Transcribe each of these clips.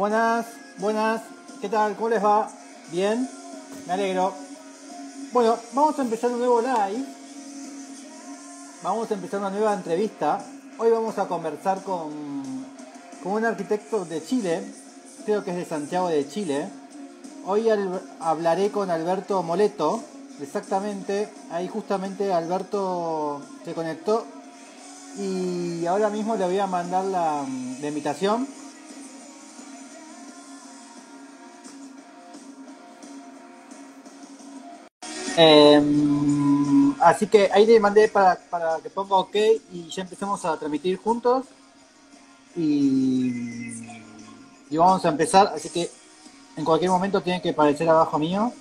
Buenas, buenas. ¿Qué tal? ¿Cómo les va? ¿Bien? Me alegro. Bueno, vamos a empezar un nuevo live. Vamos a empezar una nueva entrevista. Hoy vamos a conversar con, con un arquitecto de Chile. Creo que es de Santiago de Chile. Hoy hablaré con Alberto Moleto. Exactamente. Ahí justamente Alberto se conectó. Y ahora mismo le voy a mandar la invitación. Em, así que ahí le mandé para, para que ponga ok y ya empecemos a transmitir juntos. Y, y vamos a empezar, así que en cualquier momento tiene que aparecer abajo mío.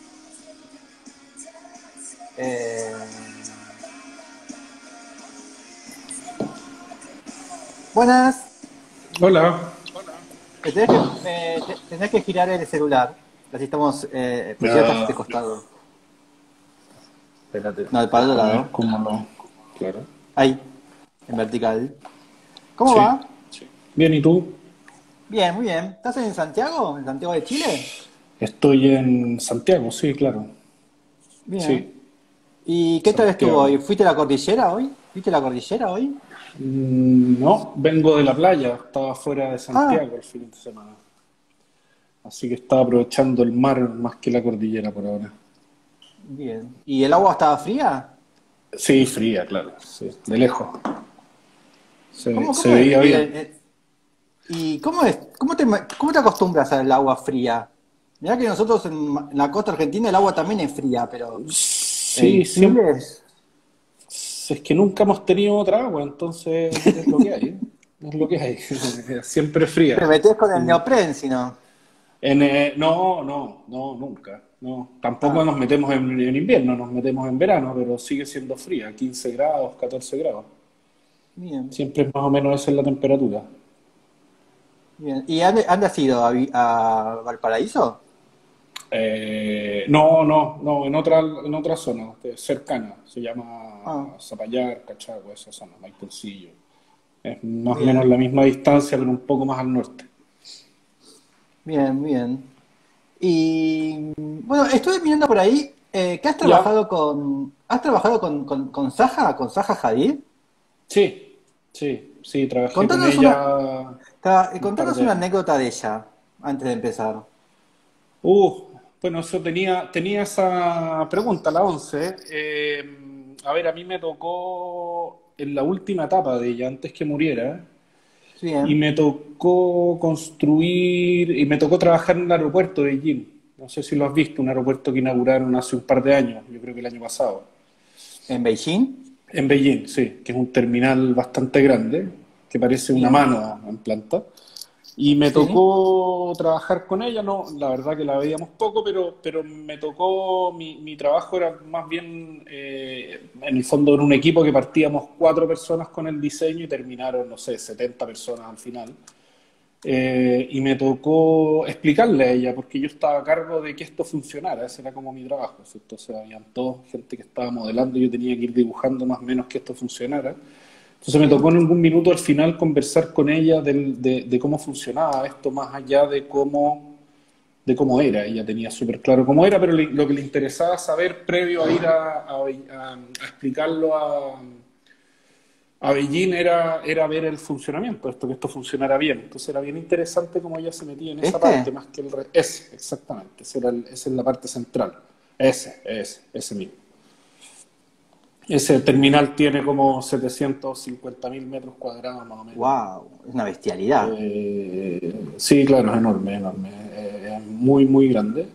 Eh, buenas. Hola. Tenés que, eh, que girar el celular. Así estamos eh, de costado. Espérate. No, el A ver lado. ¿Cómo lo...? Claro. Ahí, en vertical. ¿Cómo Sí, va? sí. Bien, ¿y tú? Bien, muy bien. ¿Estás en Santiago? ¿En Santiago de Chile? Estoy en Santiago, sí, claro. Bien. Sí. ¿Y qué tal estuvo hoy? ¿Fuiste a la cordillera hoy? ¿Fuiste a la cordillera hoy? Mm, No, vengo de la playa. Estaba fuera Ah. de Santiago el fin de semana. Así que estaba aprovechando el mar más que la cordillera por ahora. Bien. ¿Y el agua estaba fría? Sí, fría, claro. Sí, de lejos. Se, ¿Cómo, se cómo es? veía bien. ¿Y cómo es? ¿Cómo te, cómo te acostumbras al agua fría? Mirá que nosotros en, la costa argentina el agua también es fría, pero Sí, siempre. Es- Es que nunca hemos tenido otra agua, entonces es lo que hay. Es lo que hay. Siempre fría. te metes con el neopren, si no. En, eh, no, no, no, nunca. No. Tampoco Ah. nos metemos en, en invierno, nos metemos en verano, pero sigue siendo fría, 15 grados, 14 grados. Bien, Siempre es más o menos esa es la temperatura. bien. ¿Y han, han ido a, Valparaíso? Eh, no, no, no, en otra, en otra zona, eh, cercana, se llama Ah. Zapallar, Cachagua, esa zona, Maiponcillo. Es más o menos la misma distancia, pero un poco más al norte. Bien, bien. Y bueno, estuve mirando por ahí eh, que has Ya. trabajado con. ¿Has trabajado con, con, con Saja, con Saja Hadid? Sí, sí, sí, trabajé con Contanos ella. Ta- eh, Contanos una anécdota de ella antes de empezar. Uh, bueno, eso tenía, tenía esa pregunta, la 11. Eh, a ver, a mí me tocó en la última etapa de ella, antes que muriera, Bien. y me tocó construir, y me tocó trabajar en el aeropuerto de Beijing. No sé si lo has visto, un aeropuerto que inauguraron hace un par de años, yo creo que el año pasado. ¿En Beijing? En Beijing, sí, que es un terminal bastante grande, que parece una mano en planta. Y me Sí. tocó trabajar con ella, no, la verdad que la veíamos poco, pero, pero me tocó, mi, mi trabajo era más bien, eh, en el fondo, en un equipo que partíamos cuatro personas con el diseño y terminaron, no sé, 70 personas al final. Eh, y me tocó explicarle a ella, porque yo estaba a cargo de que esto funcionara, ese era como mi trabajo. Entonces habían todos gente que estaba modelando, yo tenía que ir dibujando más o menos que esto funcionara. Entonces me tocó en algún minuto al final conversar con ella del- de, de cómo funcionaba esto, más allá de cómo, de cómo era. Ella tenía súper claro cómo era, pero le- lo que le interesaba saber previo a ir a, a- a- a explicarlo a, a Beijing era, era ver el funcionamiento, esto que esto funcionara bien. Entonces era bien interesante cómo ella se metía en esa ¿Este? parte más que el re- Ese, exactamente. Ese era el- esa es la parte central. Ese, ese, ese mismo. Ese terminal tiene como 750 mil metros cuadrados más o menos. ¡Wow! Es una bestialidad. Eh, sí, claro, es enorme, enorme. Eh, es muy, muy grande.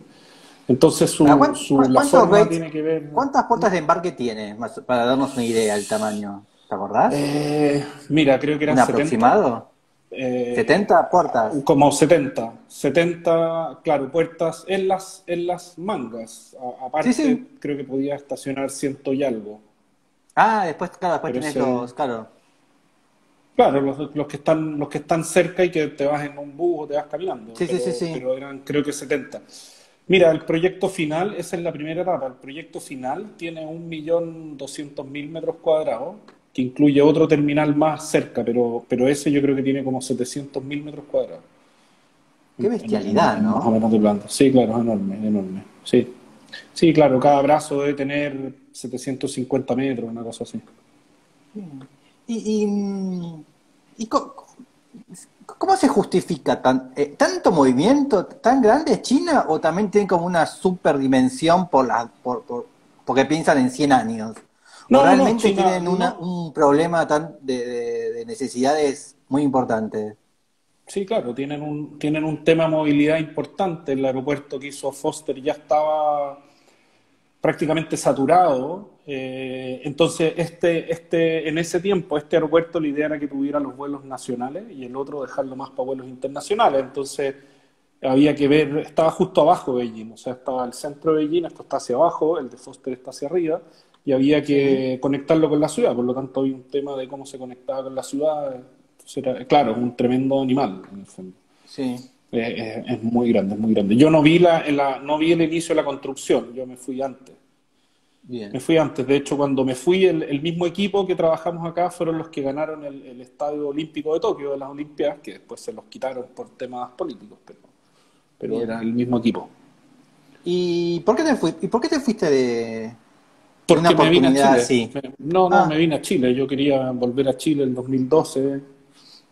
Entonces su, Ah, ¿cuán- su- la forma tiene que ver... ¿Cuántas puertas de embarque tiene? Para darnos una idea del tamaño. ¿Te acordás? Eh, mira, creo que eran ¿Un 70. aproximado? eh, ¿70 puertas? Como 70, 70, claro, puertas en las, en las mangas. A- aparte, Sí, sí. creo que podía estacionar ciento y algo. Ah, después, claro, después Pero tenés ese- los. Claro. Claro, los, los que están, los que están cerca y que te vas en un bus o te vas caminando. Sí, sí, pero, sí, sí. pero eran creo que 70. Mira, el proyecto final, esa es la primera etapa. El proyecto final tiene 1.200.000 metros cuadrados, que incluye otro terminal más cerca, pero, pero ese yo creo que tiene como 700.000 metros cuadrados. Qué bestialidad, ¿no? Más o menos de planta. Sí, claro, es enorme, enorme. Sí. Sí, claro, cada brazo debe tener 750 metros, una cosa así. ¿Y, y, y cómo, se justifica tan, eh, tanto movimiento tan grande China o también tiene como una superdimensión por la, por, porque piensan en 100 años? No, realmente tienen un problema tan de, necesidades muy importantes? Sí, claro, tienen un, tienen un tema de movilidad importante. El aeropuerto que hizo Foster ya estaba prácticamente saturado. Eh, entonces, este, este, en ese tiempo, este aeropuerto la idea era que tuviera los vuelos nacionales y el otro dejarlo más para vuelos internacionales. Entonces, había que ver, estaba justo abajo de Beijing, o sea, estaba el centro de Beijing, esto está hacia abajo, el de Foster está hacia arriba, y había que conectarlo con la ciudad, por lo tanto, hay un tema de cómo se conectaba con la ciudad. claro, es un tremendo animal, en el fondo. Sí. Es, muy grande, es muy grande. Yo no vi, la, la, no vi el inicio de la construcción, yo me fui antes. Me fui antes, de hecho cuando me fui el, mismo equipo que trabajamos acá fueron los que ganaron el, Estadio Olímpico de Tokio de las Olimpiadas, que después se los quitaron por temas políticos, pero, pero era el mismo equipo. ¿Y por qué te, fuiste, ¿y por qué te fuiste de, Porque me vine a Chile. no, no, ah. me vine a Chile. Yo quería volver a Chile en 2012.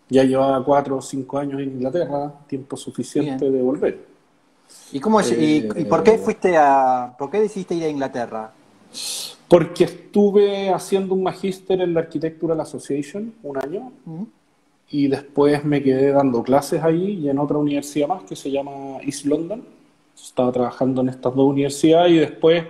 Ya llevaba cuatro o cinco años en Inglaterra, tiempo suficiente de volver. ¿Y, cómo, y, y, por qué fuiste a, por qué decidiste ir a Inglaterra? Porque estuve haciendo un magíster en la Architectural Association un año y después me quedé dando clases ahí y en otra universidad más que se llama East London. Estaba trabajando en estas dos universidades y después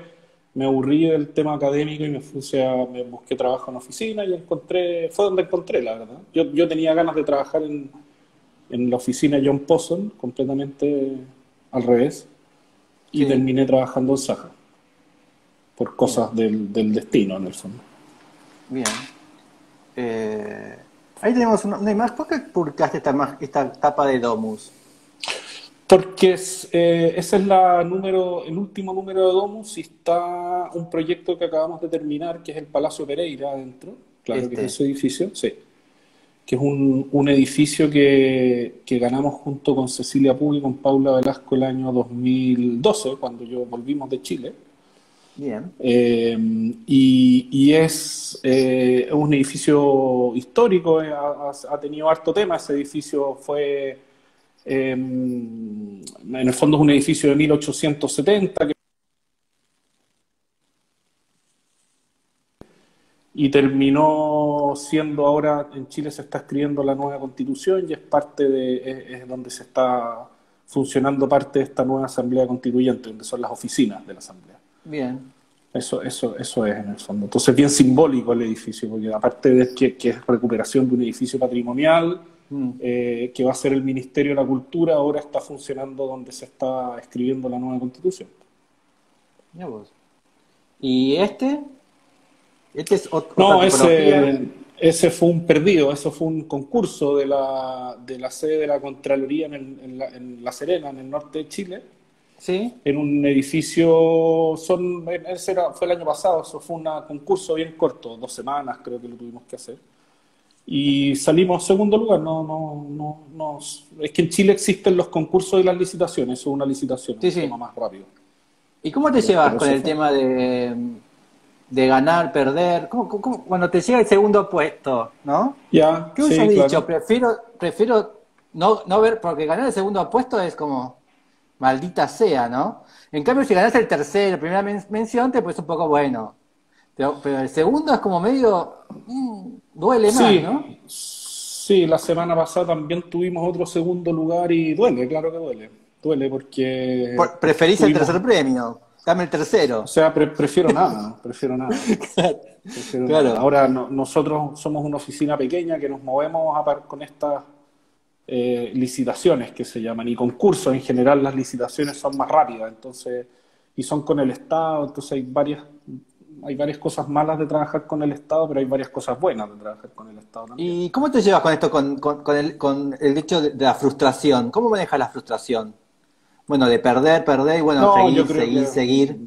me aburrí del tema académico y me, a, me busqué trabajo en oficina y encontré, fue donde encontré, la verdad. Yo, yo tenía ganas de trabajar en, en la oficina John Posson, completamente al revés, y terminé trabajando en Saja por cosas del, destino en el fondo. Bien. Eh, ahí tenemos una. ¿Por qué publicaste esta, esta tapa de Domus? Porque es, eh, ese es la número, el último número de Domus y está un proyecto que acabamos de terminar, que es el Palacio Pereira adentro. Claro que es este. ese edificio, sí. Que es un, un edificio que, que, ganamos junto con Cecilia Pugh y con Paula Velasco el año 2012, cuando yo volvimos de Chile. Bien. Eh, y, es eh, un edificio histórico, eh, ha, tenido harto tema. Ese edificio fue, en el fondo, es un edificio de 1870 y terminó siendo ahora en Chile se está escribiendo la nueva constitución y es parte de es donde se está funcionando parte de esta nueva asamblea constituyente, donde son las oficinas de la asamblea. Bien. Eso, eso, eso es en el fondo. Entonces, bien simbólico el edificio, porque aparte de que, es recuperación de un edificio patrimonial, mm. eh, que va a ser el Ministerio de la Cultura, ahora está funcionando donde se está escribiendo la nueva constitución. ¿Y este? ¿Este es otro? No, ese, ese fue un perdido, eso fue un concurso de la, de la sede de la Contraloría en, la, en La Serena, en el norte de Chile en un edificio, son, ese fue el año pasado, eso fue un concurso bien corto, dos semanas creo que lo tuvimos que hacer. Y salimos segundo lugar, no, no, no, no, es que en Chile existen los concursos y las licitaciones, eso es una licitación, sí, más rápido. ¿Y cómo te llevas con el tema de, de ganar, perder? cuando te llega el segundo puesto, ¿no? Ya, ¿Qué hubieses dicho? Prefiero, prefiero no, no ver, porque ganar el segundo puesto es como maldita sea, ¿no? En cambio, si ganas el tercero, primera mención, te pues un poco bueno. Pero, el segundo es como medio. Mm, duele más, ¿no? Sí, la semana pasada también tuvimos otro segundo lugar y duele, claro que duele. Duele porque. preferís el tercer premio. Dame el tercero. O sea, prefiero nada, prefiero nada. claro. Ahora nosotros somos una oficina pequeña que nos movemos a con estas eh, licitaciones que se llaman y concursos en general las licitaciones son más rápidas entonces y son con el Estado entonces hay varias hay varias cosas malas de trabajar con el Estado pero hay varias cosas buenas de trabajar con el Estado también. ¿Y cómo te llevas con esto con, con, el, con el hecho de, la frustración? ¿cómo manejas la frustración? bueno de perder perder y bueno seguir seguir seguir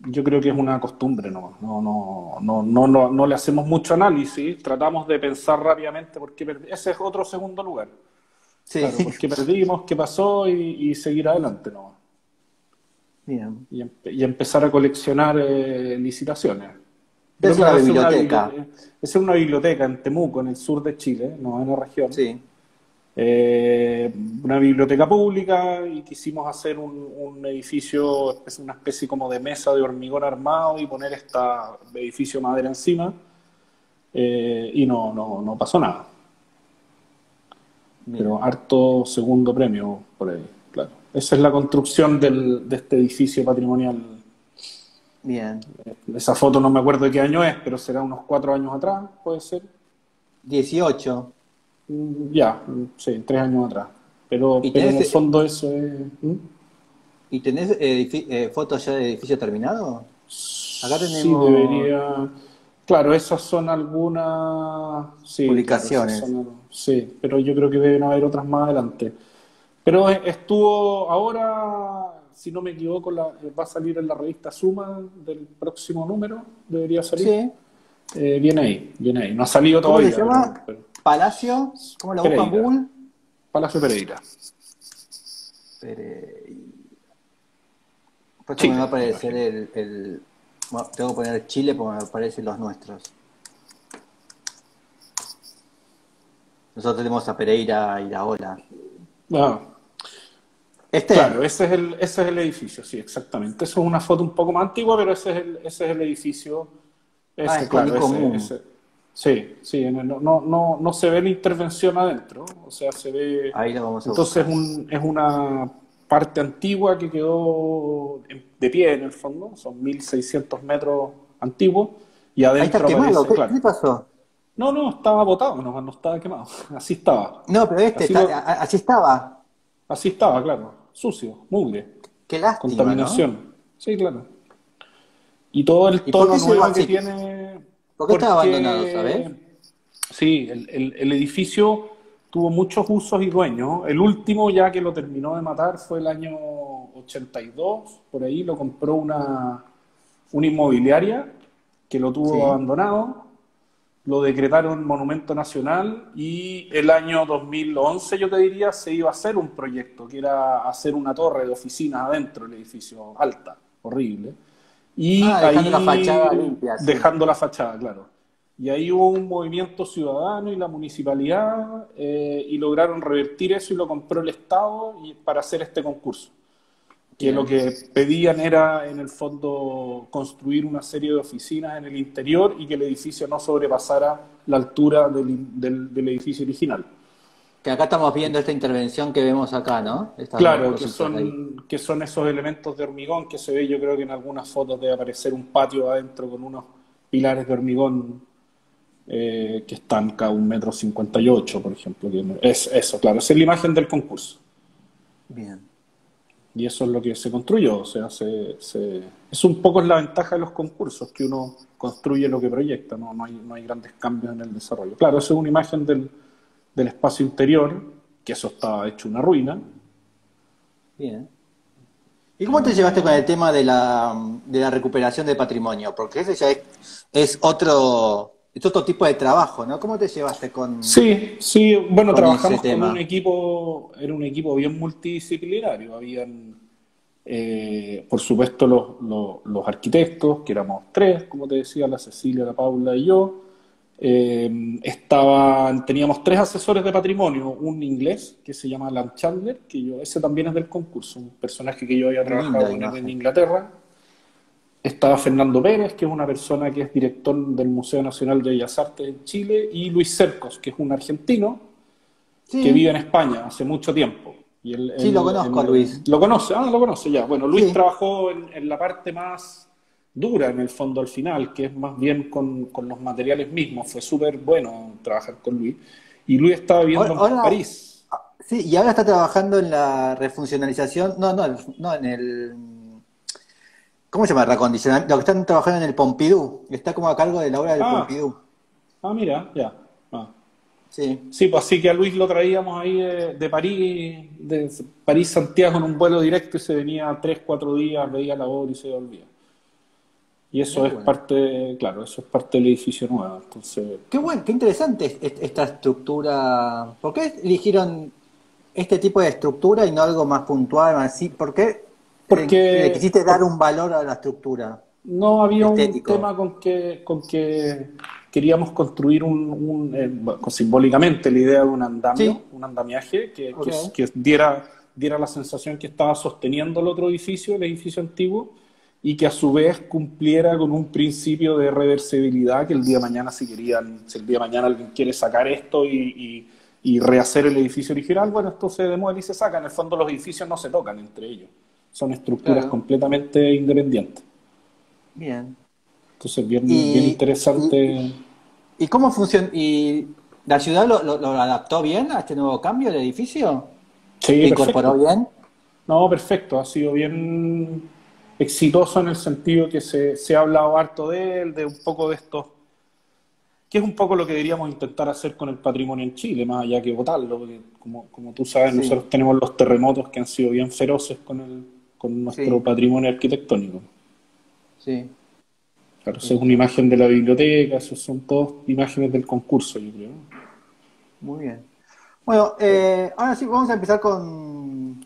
yo creo que es una costumbre no no no no no no, no le hacemos mucho análisis tratamos de pensar rápidamente porque ese es otro segundo lugar Sí. Claro, porque perdimos, qué pasó y, seguir adelante ¿no? Bien. Y, empezar a coleccionar eh, licitaciones. Es una biblioteca. es una biblioteca en Temuco, en el sur de Chile, no en la región. Sí. Eh, una biblioteca pública y quisimos hacer un, edificio, una especie como de mesa de hormigón armado y poner este edificio madera encima eh, y no, no, no pasó nada. Pero harto segundo premio por ahí, claro. Esa es la construcción del, de este edificio patrimonial. Bien. Esa foto no me acuerdo de qué año es, pero será unos cuatro años atrás, puede ser. 18. Mm, ya, sí, tres años atrás. Pero, en el fondo eso es... ¿Y tenés eh, fotos ya de edificio terminado? Acá tenemos... Sí, debería... Claro, esas son algunas... Publicaciones. sí, pero yo creo que deben haber otras más adelante. Pero estuvo ahora, si no me equivoco, la, va a salir en la revista Suma del próximo número, debería salir. Sí. Eh, viene ahí, viene ahí. No ha salido todavía. ¿Cómo se llama? Palacio, ¿cómo lo buscan Google? Palacio Pereira. Pereira. Pues me va a aparecer el, el, tengo que poner Chile porque me aparecen los nuestros. Nosotros tenemos a Pereira y la Ola. Ah. Este claro, ese es, el, ese es el edificio, sí, exactamente. Eso es una foto un poco más antigua, pero ese es el, ese es el edificio. ah, es claro, común. Sí, sí, no, no, no, no se ve la intervención adentro, o sea, se ve... Ahí lo vamos a Entonces un, es una parte antigua que quedó de pie en el fondo, son 1600 metros antiguos, y adentro Ahí está quemado. ¿Qué, pasó? No, no, estaba botado, no, no estaba quemado, así estaba. No, pero este, así, estaba. Así estaba, claro, sucio, mugre. Qué lástima, Contaminación, sí, claro. Y todo el tono nuevo que tiene ¿Por qué estaba abandonado, sabes? Sí, el, el, edificio tuvo muchos usos y dueños. El último, ya que lo terminó de matar, fue el año 82, por ahí lo compró una, una inmobiliaria que lo tuvo abandonado. Lo decretaron monumento nacional y el año 2011, yo te diría, se iba a hacer un proyecto que era hacer una torre de oficinas adentro del edificio, alta, horrible y ah, dejando la fachada limpia. Dejando la fachada, claro. Y ahí hubo un movimiento ciudadano y la municipalidad eh, y lograron revertir eso y lo compró el Estado y, para hacer este concurso. Que lo que pedían era, en el fondo, construir una serie de oficinas en el interior y que el edificio no sobrepasara la altura del, del edificio original. Que acá estamos viendo esta intervención que vemos acá, ¿no? claro, que son, que son esos elementos de hormigón que se ve, yo creo que en algunas fotos debe aparecer un patio adentro con unos pilares de hormigón eh, que están cada un metro cincuenta y ocho, por ejemplo. Es eso, claro, esa es la imagen del concurso. Bien. Y eso es lo que se construyó, o sea, se, es un poco la ventaja de los concursos, que uno construye lo que proyecta, no, no, hay, no hay grandes cambios en el desarrollo. Claro, esa es una imagen del del espacio interior, que eso estaba hecho una ruina. Bien. ¿Y cómo te llevaste con el tema de la, de la recuperación de patrimonio? Porque ese ya es, otro es otro tipo de trabajo, ¿no? ¿Cómo te llevaste con Sí, sí, bueno, trabajamos con un equipo, era un equipo bien multidisciplinario, habían eh, por supuesto los, los, arquitectos, que éramos tres, como te decía, la Cecilia, la Paula y yo, eh, estaban, teníamos tres asesores de patrimonio, un inglés que se llama Lan Chandler, que yo, ese también es del concurso, un personaje que yo había trabajado con él en Inglaterra. Estaba Fernando Pérez, que es una persona que es director del Museo Nacional de Bellas Artes en Chile, y Luis Cercos, que es un argentino que vive en España hace mucho tiempo. Y sí, lo conozco, Luis. Lo conoce, ah, lo conoce ya. Bueno, Luis trabajó en la parte más dura en el fondo al final, que es más bien con, con los materiales mismos. Fue súper bueno trabajar con Luis. Y Luis estaba viviendo en París. Sí, y ahora está trabajando en la refuncionalización, no, no, no, en el... ¿Cómo se llama? Recondicionamiento. Lo que están trabajando en el Pompidou. Está como a cargo de la obra del ah. Pompidou. Ah, mira, ya. Ah. Sí. sí, pues así que a Luis lo traíamos ahí de, de París, de París-Santiago en un vuelo directo y se venía tres, cuatro días, veía la obra y se volvía. Y eso es parte, claro, eso es parte del edificio nuevo. Entonces... Qué bueno, qué interesante esta estructura. ¿Por qué eligieron este tipo de estructura y no algo más puntual, así? ¿Por qué Porque le quisiste dar un valor a la estructura? no había Estético. un tema con que, con que queríamos construir un, un, eh, simbólicamente la idea de un andamio, Sí. un andamiaje que, que- Ok. que diera, diera la sensación que estaba sosteniendo el otro edificio, el edificio antiguo, y que a su vez cumpliera con un principio de reversibilidad que el día de mañana si querían, si el día de mañana alguien quiere sacar esto y, y- y rehacer el edificio original, bueno, esto se demuele y se saca. En el fondo los edificios no se tocan entre ellos, son estructuras Claro. completamente independientes. Bien. Entonces, bien, Y- bien interesante. ¿Y cómo funciona? ¿Y la ciudad lo, lo- lo adaptó bien a este nuevo cambio del edificio? Sí, ¿Lo incorporó bien? No, perfecto. Ha sido bien exitoso en el sentido que se, se ha hablado harto de él, de un poco de estos, que es un poco lo que deberíamos intentar hacer con el patrimonio en Chile, más allá que votarlo, porque como, como tú sabes, Sí. nosotros tenemos los terremotos que han sido bien feroces con, el, con nuestro Sí. patrimonio arquitectónico. Sí. Claro, esa es una imagen de la biblioteca, esos son todas imágenes del concurso, yo creo. Muy bien. Bueno, eh, ahora sí, vamos a empezar con,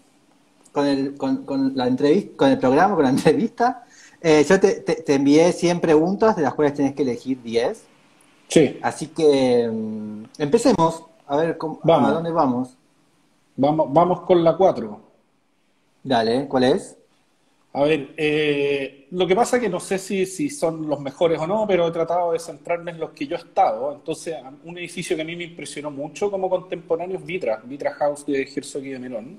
con, el, con, con la entrevista, con el programa, con la entrevista. Eh, yo te, te- te envié 100 preguntas, de las cuales tenés que elegir 10. Sí, Así que mm, empecemos. A ver cómo- Vamos. a dónde vamos. vamos, vamos con la 4. Dale, ¿cuál es? A ver, eh, lo que pasa que no sé si, si son los mejores o no, pero he tratado de centrarme en los que yo he estado. Entonces, un edificio que a mí me impresionó mucho como contemporáneo es Vitra, Vitra House de Herzog y de Melón.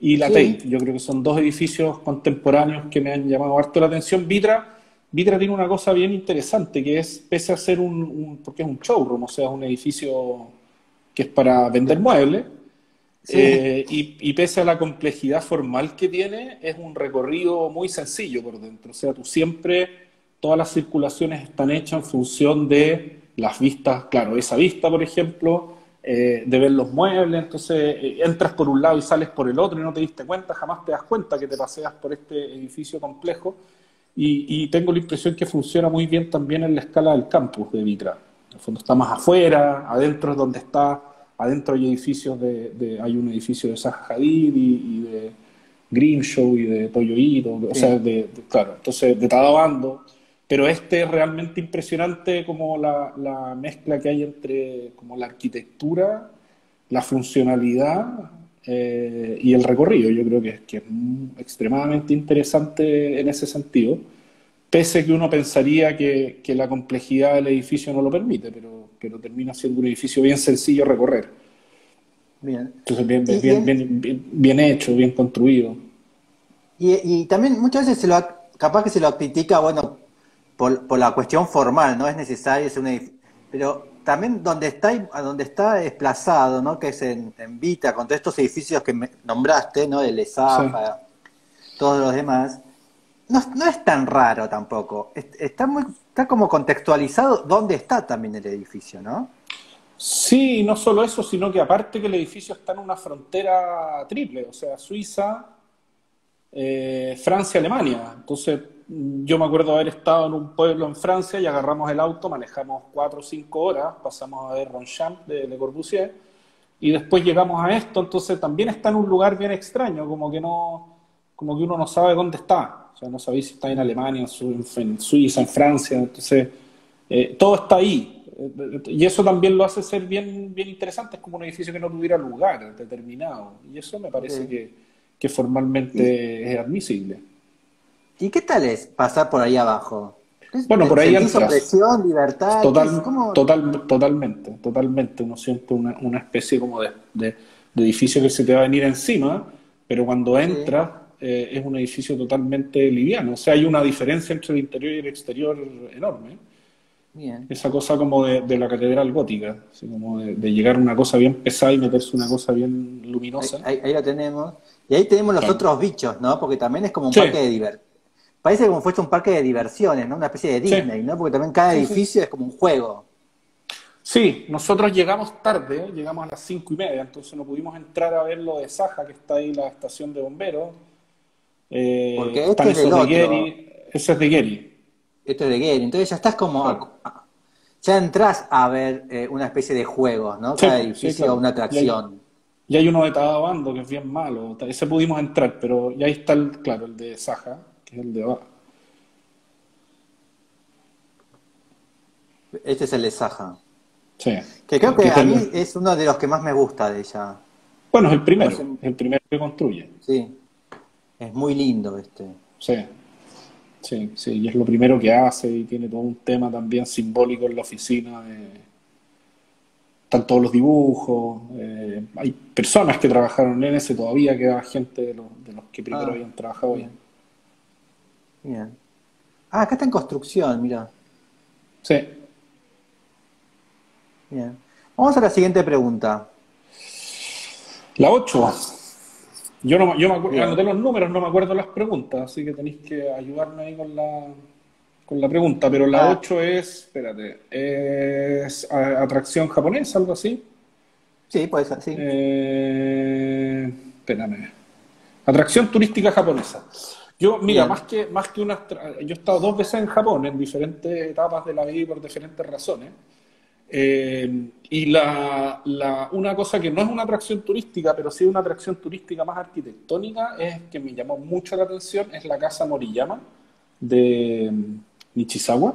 Y la Sí. Tate, yo creo que son dos edificios contemporáneos que me han llamado harto la atención. Vitra, Vitra tiene una cosa bien interesante, que es, pese a ser un, un- porque es un showroom, o sea, un edificio que es para vender muebles, Sí. eh, y, y pese a la complejidad formal que tiene, es un recorrido muy sencillo por dentro. O sea, tú siempre, todas las circulaciones están hechas en función de las vistas, claro, esa vista, por ejemplo, eh, de ver los muebles, entonces eh, entras por un lado y sales por el otro y no te diste cuenta, jamás te das cuenta que te paseas por este edificio complejo. Y, y tengo la impresión que funciona muy bien también en la escala del campus de Vitra. En el fondo está más afuera, adentro es donde está, adentro hay edificios de, de- hay un edificio de Zaha Hadid y, y de Grimshaw y de Toyo Ito, o Sí. sea, de, de- claro, entonces de cada bando. Pero este es realmente impresionante como la, la mezcla que hay entre como la arquitectura, la funcionalidad eh, y el recorrido. Yo creo que, es- que es extremadamente interesante en ese sentido, pese que uno pensaría que, que la complejidad del edificio no lo permite, pero, pero termina siendo un edificio bien sencillo a recorrer. Bien. Entonces, bien, bien, y- bien, bien, bien hecho, bien construido. Y, y también muchas veces se lo, capaz que se lo critica, bueno, por, por la cuestión formal, no es necesario ser un edificio, pero también donde está, donde está desplazado, ¿no? Que es en, en Vita, con todos estos edificios que me nombraste, ¿no? El Esafa, todos los demás, no, no es tan raro tampoco. Es- Está muy, está como contextualizado dónde está también el edificio, ¿no? Sí, no solo eso, sino que aparte que el edificio está en una frontera triple, o sea, Suiza, eh, Francia, Alemania. Entonces, mm, yo me acuerdo haber estado en un pueblo en Francia y agarramos el auto, manejamos cuatro o cinco horas, pasamos a ver Ronchamp de Le Corbusier y después llegamos a esto, entonces también está en un lugar bien extraño, como que no, como que uno no sabe dónde está. Sea, no sabéis si está en Alemania, en, Su- en Suiza, en Francia, entonces eh, todo está ahí. Eh, Y eso también lo hace ser bien, bien interesante, es como un edificio que no tuviera lugar determinado. Y eso me parece Sí. que, que formalmente es admisible. ¿Y qué tal es pasar por ahí abajo? Bueno, por ahí ¿Sentís entras. opresión, libertad? Total, totalmente, totalmente. Uno siente una, una especie como de, de- de edificio que se te va a venir encima, pero cuando entras eh, es un edificio totalmente liviano. O sea, hay una diferencia entre el interior y el exterior enorme. Bien. Esa cosa como de, de la catedral gótica, así como de, de llegar a una cosa bien pesada y meterse una cosa bien luminosa. Ahí, ahí- ahí lo tenemos. Y ahí tenemos los Claro. otros bichos, ¿no? Porque también es como un Sí. parque de diversión. Parece como fuese un parque de diversiones, ¿no? Una especie de Sí. Disney, ¿no? Porque también cada sí. edificio es como un juego. Sí, nosotros llegamos tarde, llegamos a las cinco y media, entonces no pudimos entrar a ver lo de Saja, que está ahí la estación de bomberos. Eh, Porque este es de otro. Gary, ese es de Gary. Esto es de Gary. Entonces ya estás como. Claro. Ya entras a ver eh, una especie de juegos, ¿no? Sí, Cada sí, edificio claro. una atracción. Y hay uno de Tadabando que es bien malo. Ese pudimos entrar, pero ya ahí está, el, claro, el de Saja, que es el de abajo. Este es el de Saja. Sí. Que creo que a mí es uno de los que más me gusta de ella. Bueno, es el primero, es el primero que construye. Sí. Es muy lindo este. Sí. Sí, sí, y es lo primero que hace y tiene todo un tema también simbólico en la oficina. están todos los dibujos, eh, hay personas que trabajaron en ese, todavía queda gente de los, de los que primero ah. habían trabajado bien. Bien. Ah, acá está en construcción, mira. Sí. Bien. Vamos a la siguiente pregunta. La 8. Yo no yo me acuerdo, anoté los números, no me acuerdo las preguntas, así que tenéis que ayudarme ahí con la, con la pregunta. Pero la 8 ah. es, espérate, es atracción japonesa, algo así. Sí, puede ser, sí. Eh, espérame. Atracción turística japonesa. Yo, mira, más que, más que una. Yo he estado dos veces en Japón, en diferentes etapas de la vida y por diferentes razones. Eh, y la, una cosa que no es una atracción turística, pero sí una atracción turística más arquitectónica, es que me llamó mucho la atención, es la casa Moriyama de mm, Nichizawa.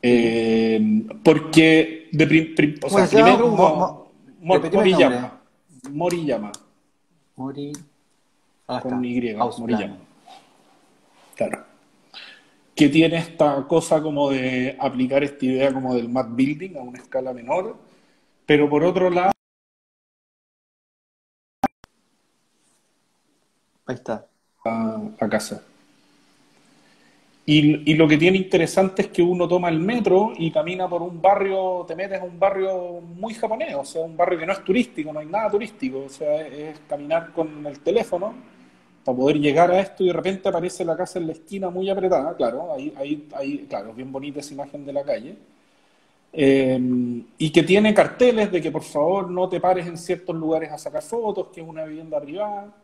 Eh, porque, de o sea, primero, Moriyama. Moriyama. Mori... con Y, Moriyama. Claro que tiene esta cosa como de aplicar esta idea como del map building a una escala menor, pero por otro lado... Ahí está. A, casa. Y, y, lo que tiene interesante es que uno toma el metro y camina por un barrio, te metes a un barrio muy japonés, o sea, un barrio que no es turístico, no hay nada turístico, o sea, es caminar con el teléfono para poder llegar a esto y de repente aparece la casa en la esquina muy apretada, claro, ahí, ahí, ahí claro, bien bonita esa imagen de la calle, eh, y que tiene carteles de que por favor no te pares en ciertos lugares a sacar fotos, que es una vivienda privada.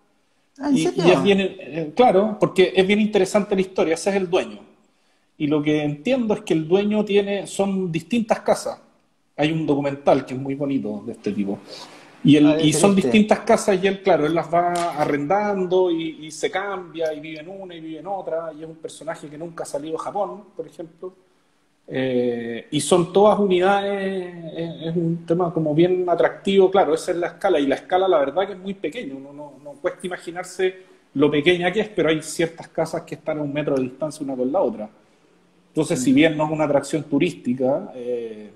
Ah, y, es bien, eh, claro, porque es bien interesante la historia, ese es el dueño. Y lo que entiendo es que el dueño tiene, son distintas casas. Hay un documental que es muy bonito de este tipo. Y, ah, y son distintas casas y él, claro, él las va arrendando y, se cambia y vive en una y vive en otra. Y es un personaje que nunca ha salido a Japón, por ejemplo. Eh, y son todas unidades, es, un tema como bien atractivo, claro, esa es la escala. Y la escala, la verdad, que es muy pequeña. Uno no, no cuesta imaginarse lo pequeña que es, pero hay ciertas casas que están a un metro de distancia una con la otra. Entonces, si mm. bien no es una atracción turística, eh,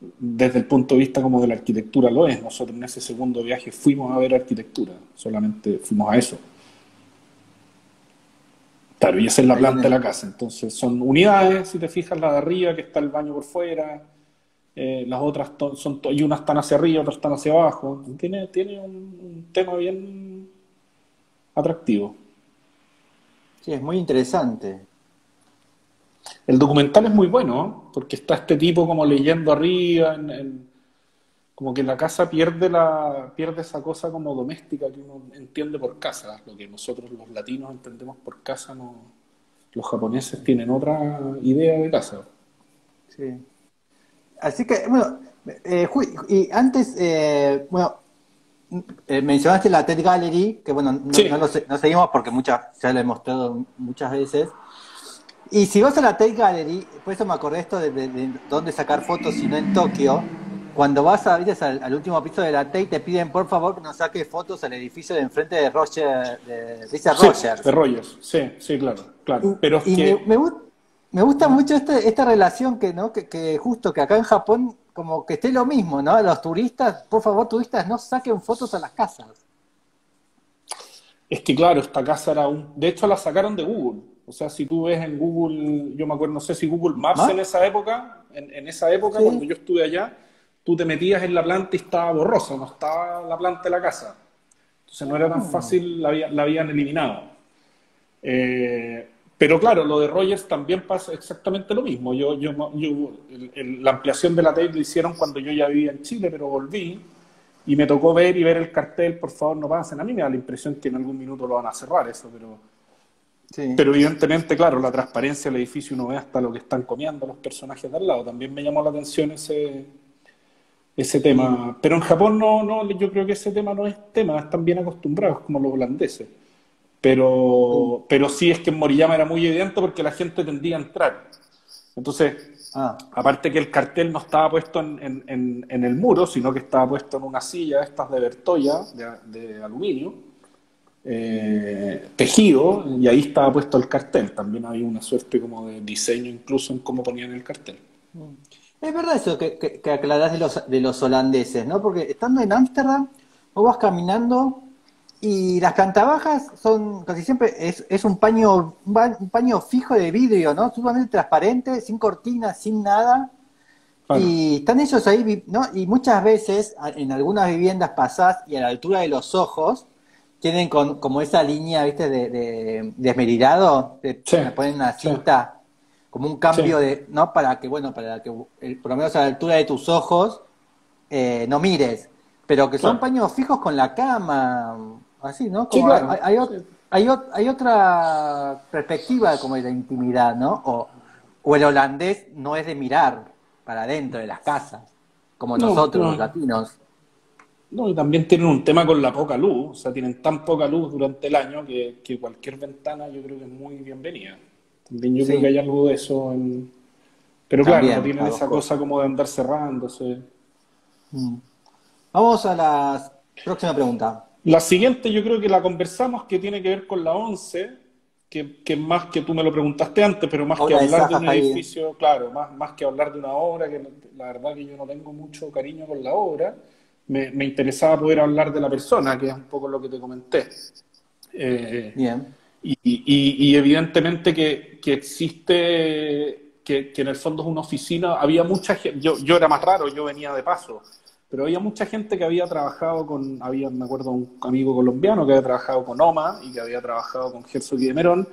desde el punto de vista como de la arquitectura lo es. Nosotros en ese segundo viaje fuimos a ver arquitectura, solamente fuimos a eso. Claro, y esa es la planta de la casa. Entonces son unidades, si te fijas, la de arriba, que está el baño por fuera, eh, las otras son, y unas están hacia arriba, otras están hacia abajo. Tiene, tiene un tema bien atractivo. Sí, es muy interesante. El documental es muy bueno, porque está este tipo como leyendo arriba, como que la casa pierde, la, pierde esa cosa como doméstica que uno entiende por casa, lo que nosotros los latinos entendemos por casa, no, los japoneses tienen otra idea de casa. Sí. Así que, bueno, eh, y antes, eh, bueno, eh, mencionaste la TED Gallery, que bueno, no, no, seguimos porque muchas, ya lo he mostrado muchas veces. Y si vas a la Tate Gallery, por eso me acordé esto de, dónde sacar fotos, si no en Tokio, cuando vas a, al, último piso de la Tate, te piden por favor que nos saques fotos al edificio de enfrente de Roger, de, dice Rogers. de Rogers, sí, sí, claro, claro. Pero me, gusta mucho este, esta relación que, ¿no? Que, justo que acá en Japón como que esté lo mismo, ¿no? Los turistas, por favor, turistas, no saquen fotos a las casas. Es que claro, esta casa era un... De hecho la sacaron de Google. O sea, si tú ves en Google, yo me acuerdo, no sé si Google Maps en esa época, en, esa época, cuando yo estuve allá, tú te metías en la planta y estaba borrosa, no estaba la planta de la casa. Entonces no era tan ah. fácil, la, habían eliminado. Eh, pero claro, lo de Rogers también pasa exactamente lo mismo. Yo, yo, la ampliación de la tape lo hicieron cuando yo ya vivía en Chile, pero volví y me tocó ver y ver el cartel, por favor no pasen. A mí me da la impresión que en algún minuto lo van a cerrar eso, pero pero evidentemente, claro, la transparencia del edificio uno ve hasta lo que están comiendo los personajes de al lado. También me llamó la atención ese, ese tema. Pero en Japón no, no, yo creo que ese tema no es tema, están bien acostumbrados como los holandeses. Pero, pero sí es que en Moriyama era muy evidente porque la gente tendía a entrar. Entonces, ah. aparte que el cartel no estaba puesto en, en, el muro, sino que estaba puesto en una silla, estas de Bertoya, de, aluminio, eh, tejido, y ahí estaba puesto el cartel. También había una suerte como de diseño incluso en cómo ponían el cartel. Mm. Es verdad eso que, que, aclarás de los, de los holandeses, ¿no? Porque estando en Ámsterdam, vos vas caminando y las bajas son casi siempre es, es un paño un paño fijo de vidrio, ¿no? Sumamente transparente, sin cortinas, sin nada. Y están ellos ahí, ¿no? Y muchas veces en algunas viviendas pasás y a la altura de los ojos tienen con, como esa línea, ¿viste? De, de, de esmerilado, ponen una cinta como un cambio de, ¿no? Para que, bueno, para que por lo menos a la altura de tus ojos eh, no mires, pero que son paños fijos con la cama, así, ¿no? Como hay, hay, hay, otra perspectiva como de la intimidad, ¿no? O, o, el holandés no es de mirar para adentro de las casas, como nosotros los latinos. No, y también tienen un tema con la poca luz, o sea, tienen tan poca luz durante el año que, que cualquier ventana yo creo que es muy bienvenida. También yo creo que hay algo de eso en... Pero claro, no tienen esa cosa como de andar cerrándose. Mm. Vamos a la próxima pregunta. La siguiente yo creo que la conversamos, que tiene que ver con la 11, que, que más que tú me lo preguntaste antes, pero más que hablar de un edificio, claro, más, más que hablar de una obra, que la verdad que yo no tengo mucho cariño con la obra, me, me interesaba poder hablar de la persona, que es un poco lo que te comenté. Eh, Bien. Y, y, evidentemente que, que existe, que, que, en el fondo es una oficina, había mucha gente, yo, yo era más raro, yo venía de paso, pero había mucha gente que había trabajado con, había, me acuerdo, un amigo colombiano que había trabajado con OMA y que había trabajado con Herzog y de Merón,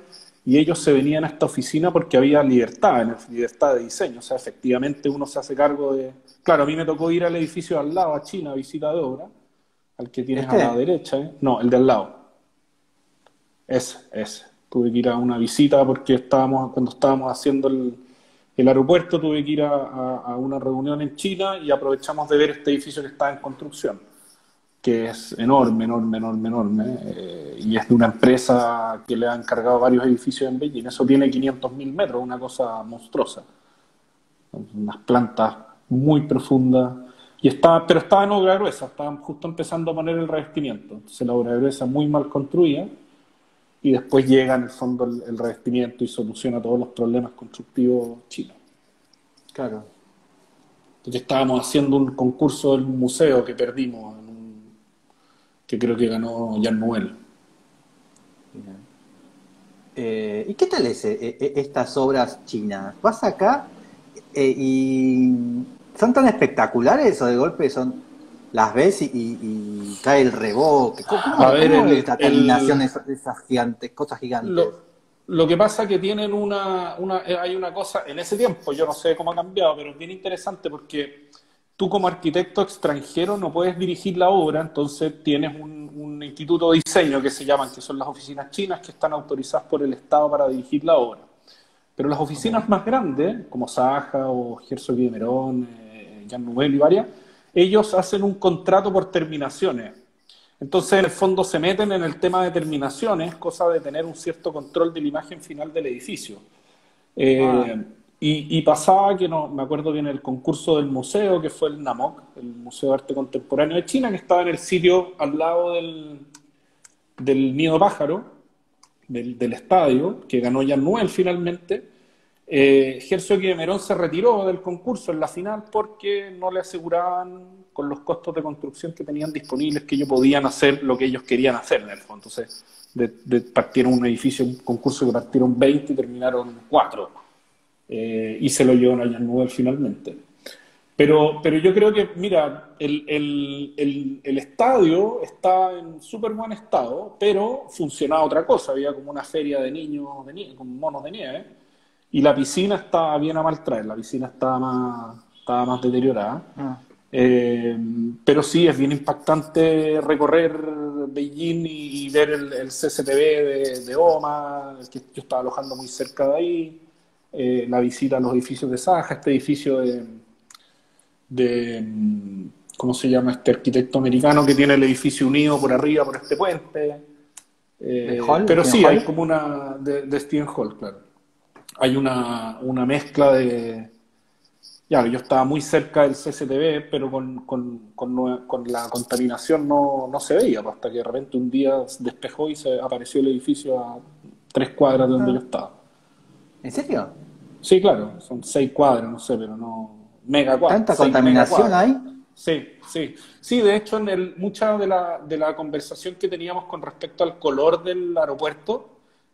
y ellos se venían a esta oficina porque había libertad, libertad de diseño, o sea, efectivamente uno se hace cargo de... Claro, a mí me tocó ir al edificio al lado, a China, a visita de obra, al que tienes a la este. derecha, ¿eh? no, el de al lado. Ese, ese. Tuve que ir a una visita porque estábamos, cuando estábamos haciendo el, el aeropuerto, tuve que ir a, una reunión en China y aprovechamos de ver este edificio que está en construcción, que es enorme, enorme, enorme, enorme, eh, y es de una empresa que le ha encargado varios edificios en Beijing. Eso tiene 500.000 metros, una cosa monstruosa. Unas plantas muy profundas. Y está, pero estaba en obra gruesa, estaban justo empezando a poner el revestimiento. Entonces la obra gruesa muy mal construida y después llega en el fondo el, revestimiento y soluciona todos los problemas constructivos chinos. Claro. Entonces estábamos haciendo un concurso del museo que perdimos, que creo que ganó Jan Noel. Eh, ¿Y qué tal es eh, eh, estas obras chinas? Vas acá y son tan espectaculares o de golpe son las ves y, cae el reboque. ¿Cómo, a ver, esta terminación de esas gigantes, cosas gigantes? Lo, que pasa es que tienen una, una, eh, hay una cosa, en ese tiempo, yo no sé cómo ha cambiado, pero es bien interesante porque tú como arquitecto extranjero no puedes dirigir la obra, entonces tienes un, un, instituto de diseño que se llaman, que son las oficinas chinas que están autorizadas por el Estado para dirigir la obra. Pero las oficinas más grandes, como Saja o Herzog y Merón, eh, Jan Nouvel y varias, ellos hacen un contrato por terminaciones. Entonces, en el fondo, se meten en el tema de terminaciones, cosa de tener un cierto control de la imagen final del edificio. Eh, ah. Y, pasaba que no, me acuerdo bien el concurso del museo, que fue el NAMOC, el Museo de Arte Contemporáneo de China, que estaba en el sitio al lado del, del nido pájaro, del, del estadio, que ganó Jan Noel finalmente. Eh, Herzog y se retiró del concurso en la final porque no le aseguraban con los costos de construcción que tenían disponibles que ellos podían hacer lo que ellos querían hacer en el fondo. Entonces, de, partieron un edificio, un concurso que partieron 20 y terminaron 4. Eh, y se lo llevaron a Jan Nubel finalmente. Pero, pero yo creo que, mira, el, el, el, estadio está en súper buen estado, pero funcionaba otra cosa. Había como una feria de niños, de con monos de nieve y la piscina estaba bien a mal traer, la piscina estaba más, estaba más deteriorada. Ah. Eh, pero sí, es bien impactante recorrer Beijing y, ver el, el CCTV de, OMA, que yo estaba alojando muy cerca de ahí, eh, la visita a los edificios de Saja, este edificio de, de, ¿cómo se llama este arquitecto americano que tiene el edificio unido por arriba por este puente? Eh, pero sí, hay como una de, de Stephen Hall, claro. Hay una, una mezcla de, Claro, yo estaba muy cerca del CCTV, pero con, con, con, la contaminación no, no, se veía, pues, hasta que de repente un día despejó y se apareció el edificio a tres cuadras de donde yo estaba. ¿En serio? Sí, claro, son seis cuadras, no sé, pero no. Mega cuadras. ¿Tanta contaminación hay? Sí, sí. Sí, de hecho, en el, mucha de la, de la conversación que teníamos con respecto al color del aeropuerto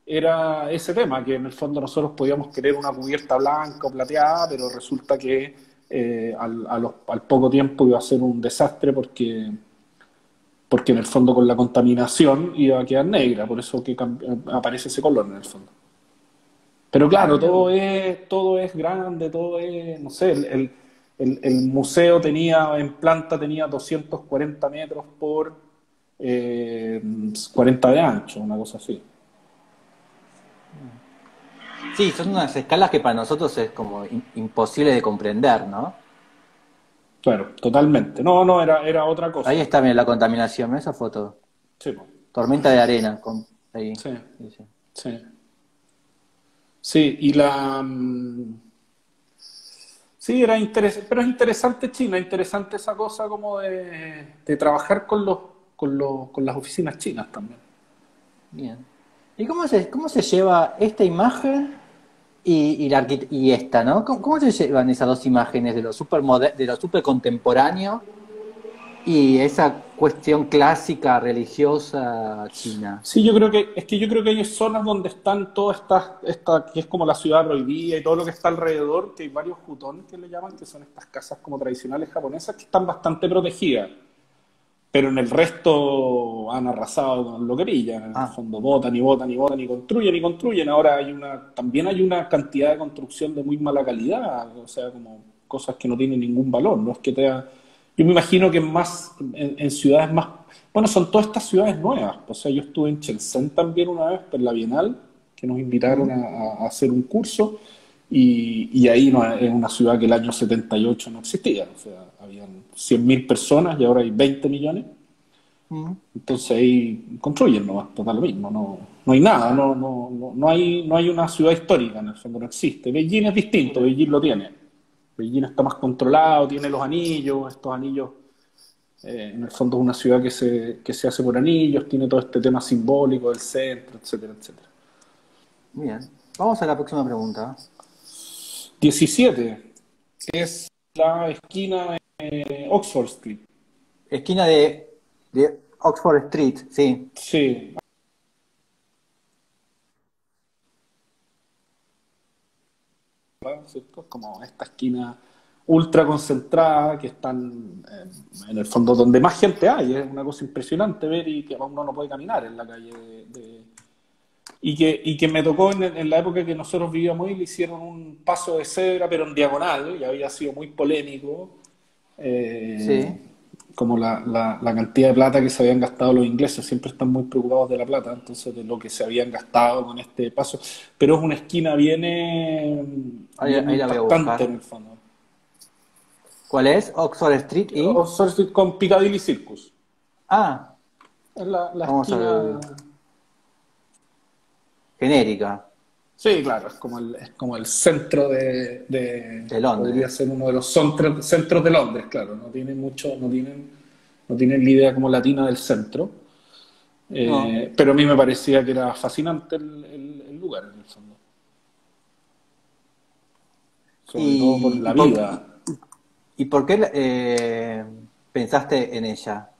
era ese tema, que en el fondo nosotros podíamos querer una cubierta blanca o plateada, pero resulta que eh, al, al, poco tiempo iba a ser un desastre porque, porque en el fondo con la contaminación iba a quedar negra, por eso que aparece ese color en el fondo. Pero claro, todo es, todo es grande, todo es, no sé, el, el, el museo tenía, en planta tenía 240 metros por eh, 40 de ancho, una cosa así. Sí, son unas escalas que para nosotros es como imposible de comprender, ¿no? Claro, totalmente. No, no, era, era otra cosa. Ahí está bien la contaminación, esa foto? Sí. Tormenta de arena. Con, ahí. Sí. Sí, sí. Y la... Mm, sí, era interesante, pero es interesante China, interesante esa cosa como de, de trabajar con, los, con, los, con las oficinas chinas también. Bien. ¿Y cómo se, cómo se lleva esta imagen y, la, y esta, ¿no? ¿Cómo, se llevan esas dos imágenes de lo super, de lo super contemporáneo y esa cuestión clásica religiosa china? Sí, yo creo que es que yo creo que hay zonas donde están todas estas, esta, que es como la ciudad prohibida y todo lo que está alrededor, que hay varios hutones que le llaman, que son estas casas como tradicionales japonesas que están bastante protegidas pero en el resto han arrasado con lo que pillan. En el ah. fondo votan y votan y votan y construyen y construyen. Ahora hay una, también hay una cantidad de construcción de muy mala calidad, o sea, como cosas que no tienen ningún valor. No es que te Yo me imagino que más en, ciudades más, bueno, son todas estas ciudades nuevas. O sea, yo estuve en Shenzhen también una vez, por la Bienal, que nos invitaron a, hacer un curso. Y, y, ahí no, es una ciudad que el año 78 no existía. O sea, habían 100.000 personas y ahora hay 20 millones. Entonces ahí construyen no total lo mismo, no, no hay nada, no, no, no, hay, no hay una ciudad histórica en el fondo, no existe. Beijing es distinto, Beijing lo tiene. Beijing está más controlado, tiene los anillos, estos anillos, eh, en el fondo es una ciudad que se, que se hace por anillos, tiene todo este tema simbólico del centro, etcétera, etcétera. Bien, vamos a la próxima pregunta. 17 es la esquina de Oxford Street. Esquina de, de Oxford Street, sí. Sí. Como esta esquina ultra concentrada que están eh, en el fondo donde más gente hay. Es una cosa impresionante ver y que uno no puede caminar en la calle de, y que, y que me tocó en, la época que nosotros vivíamos y le hicieron un paso de cebra, pero en diagonal, y había sido muy polémico. Eh, sí. Como la, la, cantidad de plata que se habían gastado los ingleses, siempre están muy preocupados de la plata, entonces de lo que se habían gastado con este paso. Pero es una esquina bien, ahí, en el fondo. ¿Cuál es? Oxford Street y. Oxford Street con Piccadilly Circus. Ah. Es la, esquina genérica. Sí, claro, es como el, es como el centro de, de, Londres. Podría ser uno de los centros, de Londres, claro. No tienen mucho, no tienen, no tienen la idea como latina del centro. Eh, pero a mí me parecía que era fascinante el, lugar, en el fondo. Sobre todo por la vida. ¿Y por qué eh, pensaste en ella?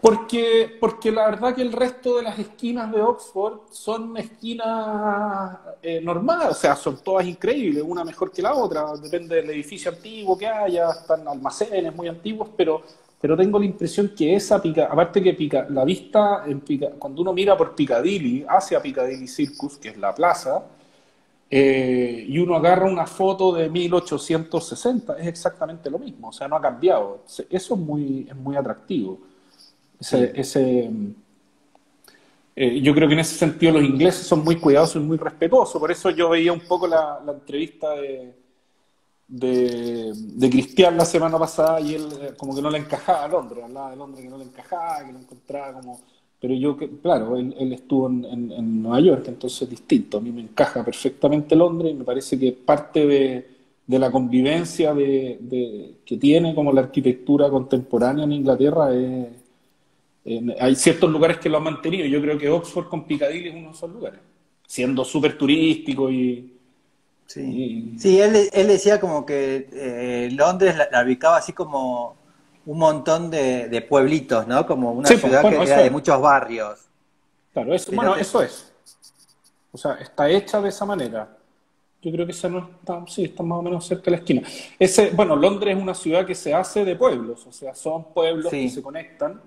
Porque, porque la verdad que el resto de las esquinas de Oxford son esquinas eh, normales, o sea, son todas increíbles, una mejor que la otra, depende del edificio antiguo que haya, están almacenes muy antiguos, pero, pero tengo la impresión que esa pica, aparte que pica, la vista, en pica, cuando uno mira por Piccadilly, hacia Piccadilly Circus, que es la plaza, eh, y uno agarra una foto de 1860, es exactamente lo mismo, o sea, no ha cambiado. Eso es muy, es muy atractivo. Ese, eh, yo creo que en ese sentido los ingleses son muy cuidadosos y muy respetuosos. Por eso yo veía un poco la, entrevista de, de, de, Cristian la semana pasada y él eh, como que no le encajaba a Londres, hablaba de Londres que no le encajaba, que lo encontraba como... Pero yo, que, claro, él, estuvo en, en, Nueva York, entonces es distinto. A mí me encaja perfectamente Londres y me parece que parte de, de la convivencia de, que tiene como la arquitectura contemporánea en Inglaterra es... hay ciertos lugares que lo han mantenido. Yo creo que Oxford con Piccadilly es uno de esos lugares, siendo súper turístico y, Sí, sí él, él decía como que eh, Londres la, ubicaba así como un montón de, pueblitos, ¿no? Como una pues, ciudad que era de muchos barrios. Claro, eso, bueno, eso es. O sea, está hecha de esa manera. Yo creo que esa no está, sí, está más o menos cerca de la esquina. Ese, bueno, Londres es una ciudad que se hace de pueblos, o sea, son pueblos que se conectan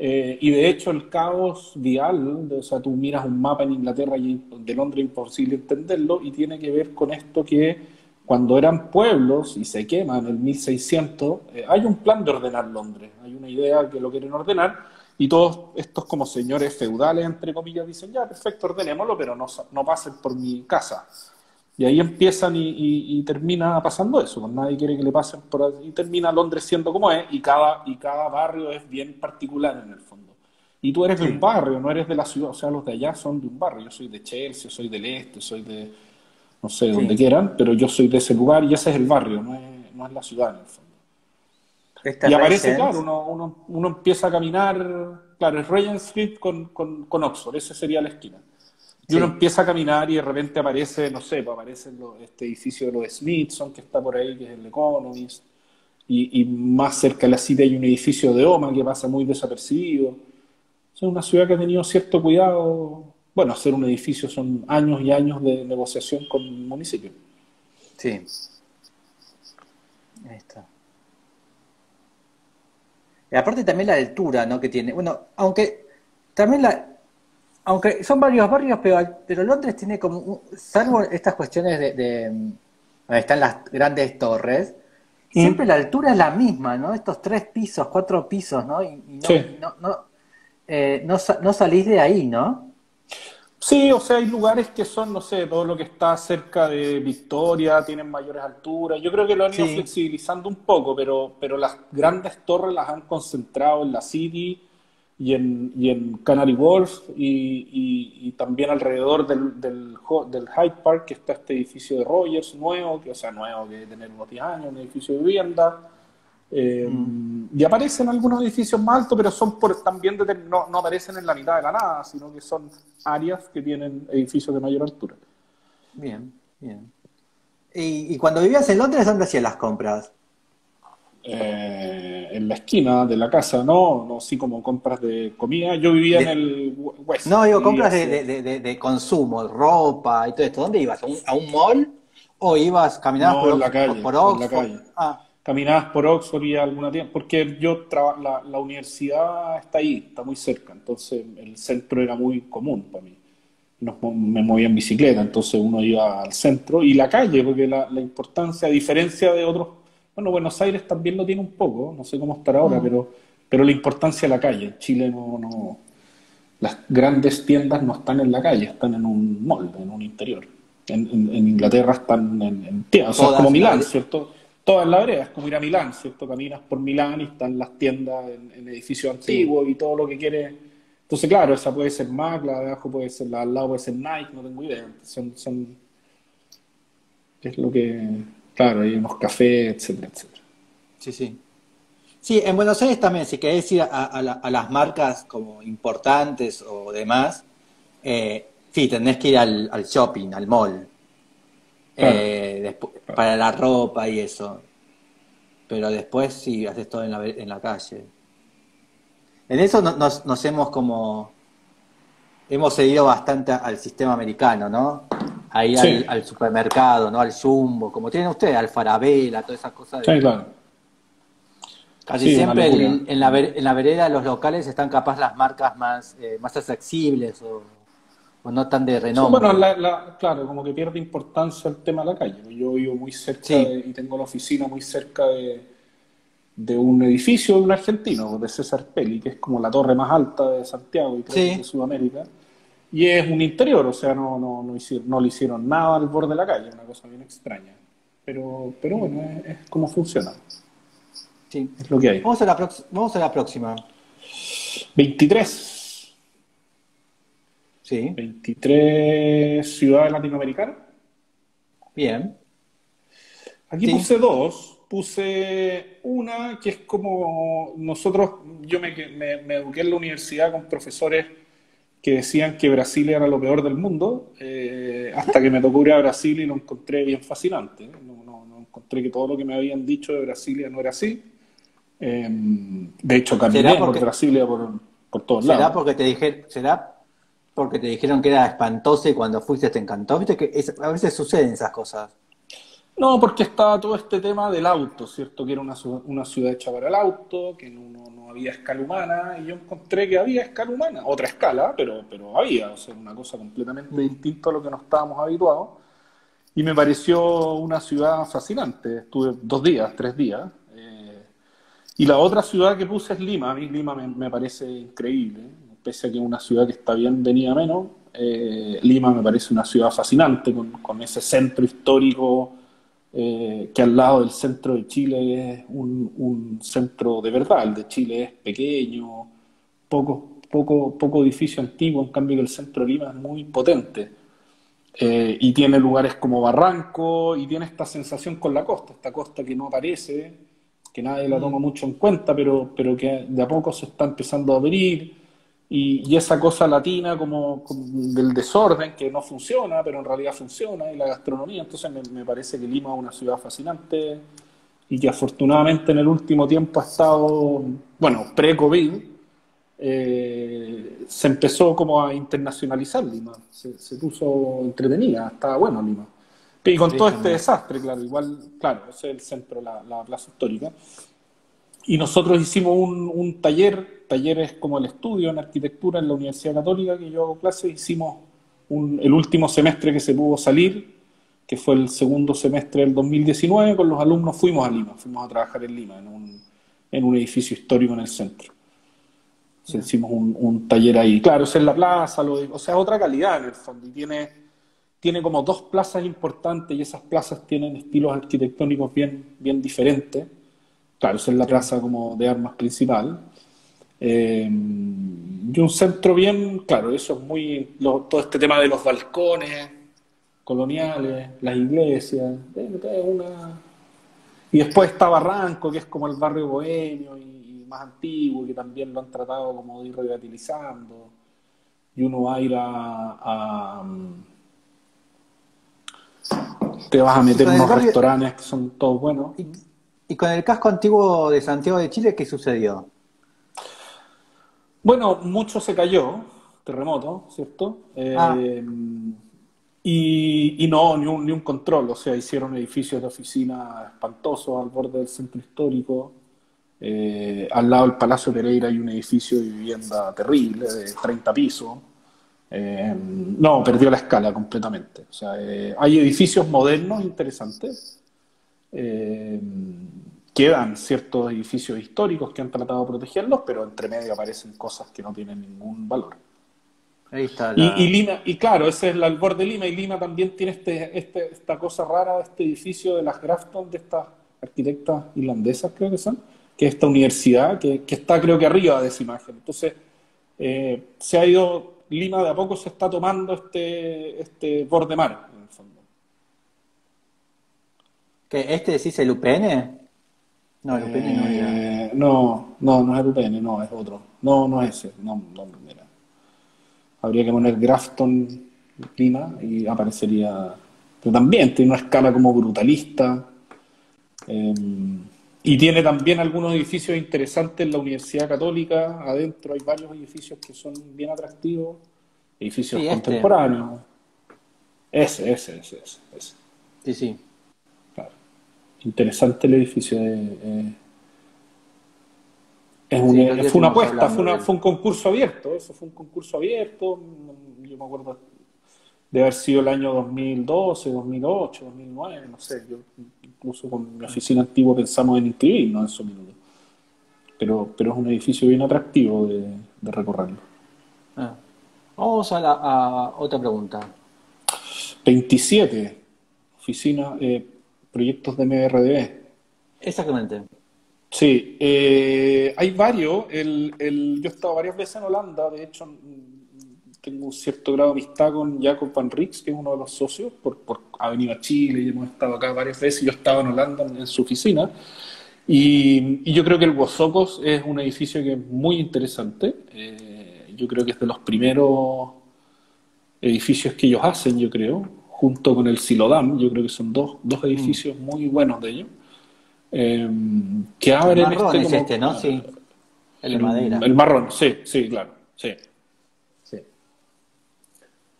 eh, y de hecho el caos vial, o sea, tú miras un mapa en Inglaterra y de Londres imposible entenderlo y tiene que ver con esto que cuando eran pueblos y se queman en el 1600, eh, hay un plan de ordenar Londres, hay una idea que lo quieren ordenar y todos estos como señores feudales, entre comillas, dicen, ya, perfecto, ordenémoslo, pero no, no pasen por mi casa. Y ahí empiezan y, termina pasando eso, pues nadie quiere que le pasen por ahí, y termina Londres siendo como es, y cada, y cada barrio es bien particular en el fondo. Y tú eres de un barrio, no eres de la ciudad, o sea, los de allá son de un barrio, yo soy de Chelsea, soy del este, soy de, no sé, donde quieran, pero yo soy de ese lugar y ese es el barrio, no es, no es la ciudad en el fondo. y aparece, claro, uno, uno, uno, empieza a caminar, claro, es Regent Street con, con, con Oxford, esa sería la esquina. Y uno empieza a caminar y de repente aparece, no sé, pues aparece este edificio de los Smithson que está por ahí, que es el Economist. Y, más cerca de la cita hay un edificio de OMA que pasa muy desapercibido. Es una ciudad que ha tenido cierto cuidado. Bueno, hacer un edificio son años y años de negociación con el municipio. Sí. Ahí está. Y aparte también la altura, ¿no? Que tiene. Bueno, aunque también la, aunque son varios barrios, pero, pero Londres tiene como, salvo estas cuestiones de, de donde están las grandes torres, siempre la altura es la misma, ¿no? Estos tres pisos, cuatro pisos, ¿no? Y, no, no, eh, no, no, salís de ahí, ¿no? Sí, o sea, hay lugares que son, no sé, todo lo que está cerca de Victoria tienen mayores alturas. Yo creo que lo han ido flexibilizando un poco, pero, pero las grandes torres las han concentrado en la City y en, y en Canary Wharf y, y, también alrededor del, del, del, Hyde Park, que está este edificio de Rogers nuevo, que o sea, nuevo, que debe tener unos 10 años, un edificio de vivienda. Eh, mm. Y aparecen algunos edificios más altos, pero son por, también no, no aparecen en la mitad de la nada, sino que son áreas que tienen edificios de mayor altura. Bien, bien. ¿Y, y cuando vivías en Londres, dónde hacías las compras? Eh, en la esquina de la casa, ¿no? No así como compras de comida. Yo vivía en el West. No, digo, compras de, de, consumo, ropa y todo esto. ¿Dónde ibas? ¿A un, mall? ¿O ibas, caminabas por, la calle, por, Oxford? la calle. Ah. Caminabas por Oxford y alguna tienda, porque yo la, la universidad está ahí, está muy cerca, entonces el centro era muy común para mí. me movía en bicicleta, entonces uno iba al centro y la calle, porque la, la importancia, a diferencia de otros bueno, Buenos Aires también lo tiene un poco, no sé cómo estará ahora, mm. pero, pero la importancia de la calle. En Chile no, no, las grandes tiendas no están en la calle, están en un mall, en un interior. En, Inglaterra están en, tiendas, o sea, como Milán, ¿cierto? Todas en la vereda, es como ir a Milán, ¿cierto? Caminas por Milán y están las tiendas en, edificios antiguos y todo lo que quieres. Entonces, claro, esa puede ser Mac, la de abajo puede ser, la al lado puede ser Nike, no tengo idea. Son, son, es lo que Claro, hay unos cafés, etcétera, etcétera. Sí, sí. Sí, en Buenos Aires también, si querés ir a, las marcas como importantes o demás, eh, sí, tenés que ir al, shopping, al mall, eh, para la ropa y eso. Pero después sí, haces todo en la, en la calle. En eso nos, nos hemos como, hemos seguido bastante al sistema americano, ¿no? Ahí al, supermercado, ¿no? Al Jumbo, como tienen ustedes, al Farabela, todas esas cosas. Sí, claro. Casi siempre en, la, en la vereda los locales están capaz las marcas más, eh, más accesibles o, no tan de renombre. bueno, claro, como que pierde importancia el tema de la calle. Yo vivo muy cerca y tengo la oficina muy cerca de, de un edificio de un argentino, de César Peli, que es como la torre más alta de Santiago y creo de Sudamérica. Y es un interior, o sea, no, no, no, hicieron, no le hicieron nada al borde de la calle, una cosa bien extraña. pero, pero bueno, es, como funciona. Sí. Es lo que hay. Vamos a la, vamos a la próxima. 23. Sí. 23 ciudades latinoamericanas. Bien. Aquí puse dos. Puse una que es como nosotros, yo me, me, eduqué en la universidad con profesores que decían que Brasil era lo peor del mundo, eh, hasta que me tocó ir a Brasil y lo encontré bien fascinante. No, no, no, encontré que todo lo que me habían dicho de Brasilia no era así. Em, de hecho, caminé por Brasilia por, por todos ¿será lados. Porque te dije, ¿Será porque te dijeron que era espantoso y cuando fuiste te encantó? Viste que a veces suceden esas cosas. No, porque estaba todo este tema del auto, ¿cierto? Que era una, una ciudad hecha para el auto, que no, no, había escala humana, y yo encontré que había escala humana, otra escala, pero, pero había, o sea, una cosa completamente mm. distinta a lo que nos estábamos habituados. Y me pareció una ciudad fascinante. Estuve dos días, tres días, y la otra ciudad que puse es Lima. A mí Lima me, parece increíble, pese a que es una ciudad que está bien venida menos. Eh, Lima me parece una ciudad fascinante, con, ese centro histórico eh, que al lado del centro de Chile es un, centro de verdad. El de Chile es pequeño, poco, poco, poco edificio antiguo, en cambio que el centro de Lima es muy potente. Eh, y tiene lugares como Barranco y tiene esta sensación con la costa, esta costa que no aparece que nadie la toma mm. mucho en cuenta, pero, pero que de a poco se está empezando a abrir, y, esa cosa latina como, del desorden que no funciona, pero en realidad funciona, y la gastronomía, entonces me, parece que Lima es una ciudad fascinante y que afortunadamente en el último tiempo ha estado, bueno, pre-COVID, eh, se empezó como a internacionalizar Lima, se, se puso entretenida, estaba bueno Lima. Y con todo este desastre, claro, igual, claro, ese es el centro, la, la plaza histórica. Y nosotros hicimos un, un taller, talleres como el estudio en arquitectura en la Universidad Católica, que yo hago clases, hicimos un, el último semestre que se pudo salir, que fue el segundo semestre del 2019, con los alumnos fuimos a Lima, fuimos a trabajar en Lima, en un, en un edificio histórico en el centro. hicimos un, un, taller ahí. Claro, es en la plaza, lo, o sea, otra calidad en el fondo, y tiene tiene como dos plazas importantes y esas plazas tienen estilos arquitectónicos bien, bien diferentes. Claro, esa es la plaza como de armas principal. Eh, y un centro bien, claro, eso es muy, todo este tema de los balcones coloniales, las iglesias, una... Y después está Barranco, que es como el barrio bohemio y, más antiguo, que también lo han tratado como de ir revitalizando. Y uno va a ir a te vas a meter en unos restaurantes que son todos buenos. ¿Y, con el casco antiguo de Santiago de Chile qué sucedió? Bueno, mucho se cayó, terremoto, ¿cierto? Ah. Eh, y, no, ni un, ni un control, o sea, hicieron edificios de oficina espantosos al borde del centro histórico. Eh, al lado del Palacio Pereira hay un edificio de vivienda terrible, de 30 pisos. Eh, no, perdió la escala completamente. O sea, hay edificios modernos interesantes. Eh, quedan ciertos edificios históricos que han tratado de protegerlos, pero entre medio aparecen cosas que no tienen ningún valor. Ahí está y, Lima, y claro, ese es el albor de Lima, y Lima también tiene este, este, esta cosa rara de este edificio de las Grafton, de estas arquitectas irlandesas, creo que son, que es esta universidad, que, que está creo que arriba de esa imagen. Entonces, se ha ido Lima de a poco se está tomando este, este borde mar. ¿Que este decís el UPN? No, el UPN no eh, No, no, no es el UPN, no, es otro. No, no es ese. No, no, mira. Habría que poner Grafton Lima y aparecería. Pero también tiene una escala como brutalista. Eh, y tiene también algunos edificios interesantes en la Universidad Católica. Adentro hay varios edificios que son bien atractivos, edificios este. contemporáneos. Ese, ese, ese, ese, Sí, sí. Interesante el edificio. De, es fue una apuesta, fue, fue un concurso abierto. Eso fue un concurso abierto. Yo me acuerdo de haber sido el año 2012, 2008, 2009, no sé. Yo incluso con mi oficina antigua pensamos en inscribirnos en su minuto. Pero, pero es un edificio bien atractivo de, recorrerlo. Ah. Vamos a, la, otra pregunta. 27. Oficina, eh, proyectos de MRDB. Exactamente. Sí, eh, hay varios. El, el, yo he estado varias veces en Holanda, de hecho tengo un cierto grado de amistad con Jacob Van Rix, que es uno de los socios, por, por, ha venido a Chile y hemos estado acá varias veces. Yo he estado en Holanda en, su oficina. Y, y, yo creo que el Bosocos es un edificio que es muy interesante. Eh, yo creo que es de los primeros edificios que ellos hacen, yo creo, junto con el Silodam. Yo creo que son dos, dos edificios mm. muy buenos de ellos. Eh, que abren el marrón este, es este, ¿no? Sí. El de madera. El marrón, sí, sí, claro. Sí. Sí.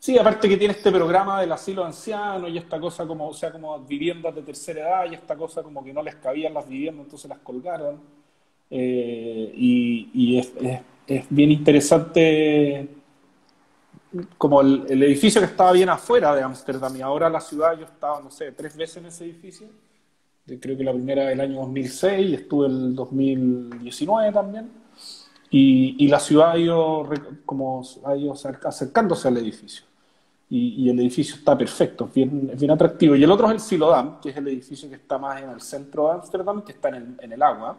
Sí, aparte que tiene este programa del asilo anciano y esta cosa como, o sea, como viviendas de tercera edad y esta cosa como que no les cabían las viviendas, entonces las colgaron. Eh, y, y es, es, es, bien interesante como el, el, edificio que estaba bien afuera de Ámsterdam y ahora la ciudad, yo estaba, no sé, tres veces en ese edificio creo que la primera el año 2006 y estuve el 2019 también. Y, y la ciudad ha ido, como, ha ido acercándose al edificio. Y, y, el edificio está perfecto, es bien, bien atractivo. Y el otro es el Silodam, que es el edificio que está más en el centro de Ámsterdam, que está en el, en el agua.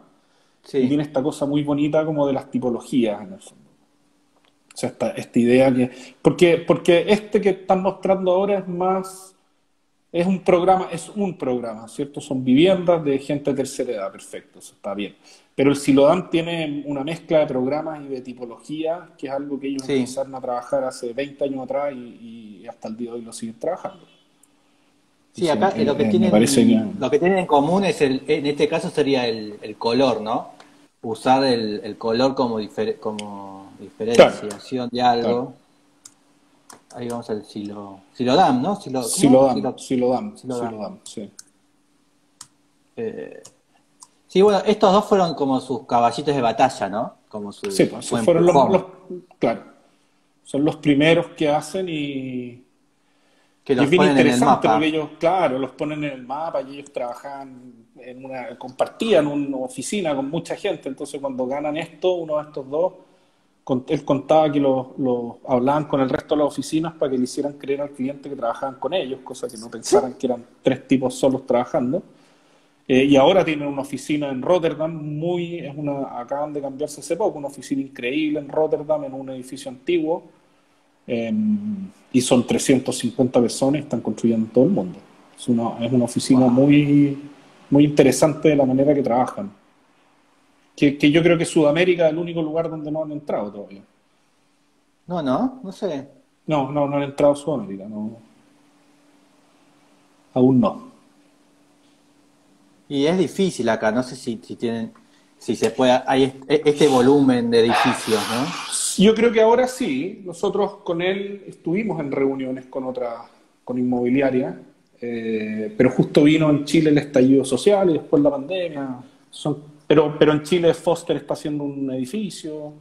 Sí. Y tiene esta cosa muy bonita como de las tipologías en el fondo. O sea, esta, esta idea que... Porque, porque este que están mostrando ahora es más es un programa, es un programa, ¿cierto? Son viviendas de gente de tercera edad, perfecto, eso está bien. Pero el Silodam tiene una mezcla de programas y de tipología, que es algo que ellos sí. empezaron a trabajar hace 20 años atrás y, y, hasta el día de hoy lo siguen trabajando. Sí, acá eh, lo, que tienen, que... lo que tienen en común es, el, en este caso sería el, el color, ¿no? Usar el, el color como, como diferenciación claro. de algo. Claro. Ahí vamos al Silo, Silodam, ¿no? Silo, Silodam, Silo, Silodam, Silodam, Silodam, sí. Eh, sí, bueno, estos dos fueron como sus caballitos de batalla, ¿no? Como su, sí, pues, fueron los, los, claro, son los primeros que hacen y que los y es bien interesante porque ellos, claro, los ponen en el mapa y ellos trabajan en una, compartían una oficina con mucha gente, entonces cuando ganan esto, uno de estos dos él contaba que lo, lo, hablaban con el resto de las oficinas para que le hicieran creer al cliente que trabajaban con ellos, cosa que no pensaran que eran tres tipos solos trabajando. Eh, y ahora tienen una oficina en Rotterdam, muy, es una, acaban de cambiarse hace poco, una oficina increíble en Rotterdam, en un edificio antiguo, eh, y son 350 personas están construyendo en todo el mundo. Es una, es una oficina wow. muy, muy interesante de la manera que trabajan que, que, yo creo que Sudamérica es el único lugar donde no han entrado todavía. No, no, no sé. No, no, no han entrado a Sudamérica, no. Aún no. Y es difícil acá, no sé si, si tienen, si se puede, hay este volumen de edificios, ¿no? Yo creo que ahora sí. Nosotros con él estuvimos en reuniones con otra, con inmobiliaria, eh, pero justo vino en Chile el estallido social y después la pandemia. Son pero, pero en Chile Foster está haciendo un edificio.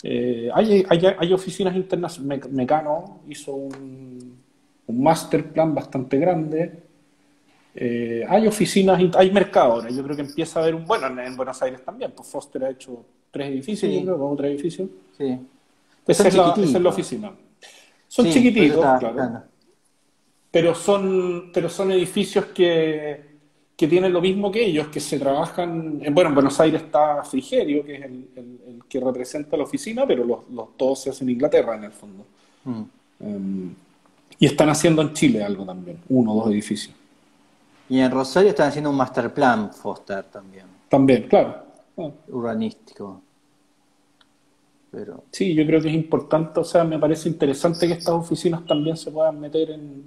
Eh, hay, hay, hay, oficinas internas. Mecano hizo un, un master plan bastante grande. Eh, hay oficinas, hay mercado ahora. Yo creo que empieza a haber un. Bueno, en, en Buenos Aires también. Pues Foster ha hecho tres edificios, sí. yo creo, o tres edificios. Sí. Esa es, la, esa es, la, oficina. Son sí, chiquititos, claro. Pero son, pero son edificios que que tienen lo mismo que ellos, que se trabajan, en, bueno, en Buenos Aires está Frigerio, que es el, el, el que representa la oficina, pero los, los, todos se hacen en Inglaterra en el fondo. Mm. Um, y están haciendo en Chile algo también, uno o dos edificios. Y en Rosario están haciendo un master plan Foster también. También, claro. Ah. Urbanístico. Pero... Sí, yo creo que es importante, o sea, me parece interesante que estas oficinas también se puedan meter en...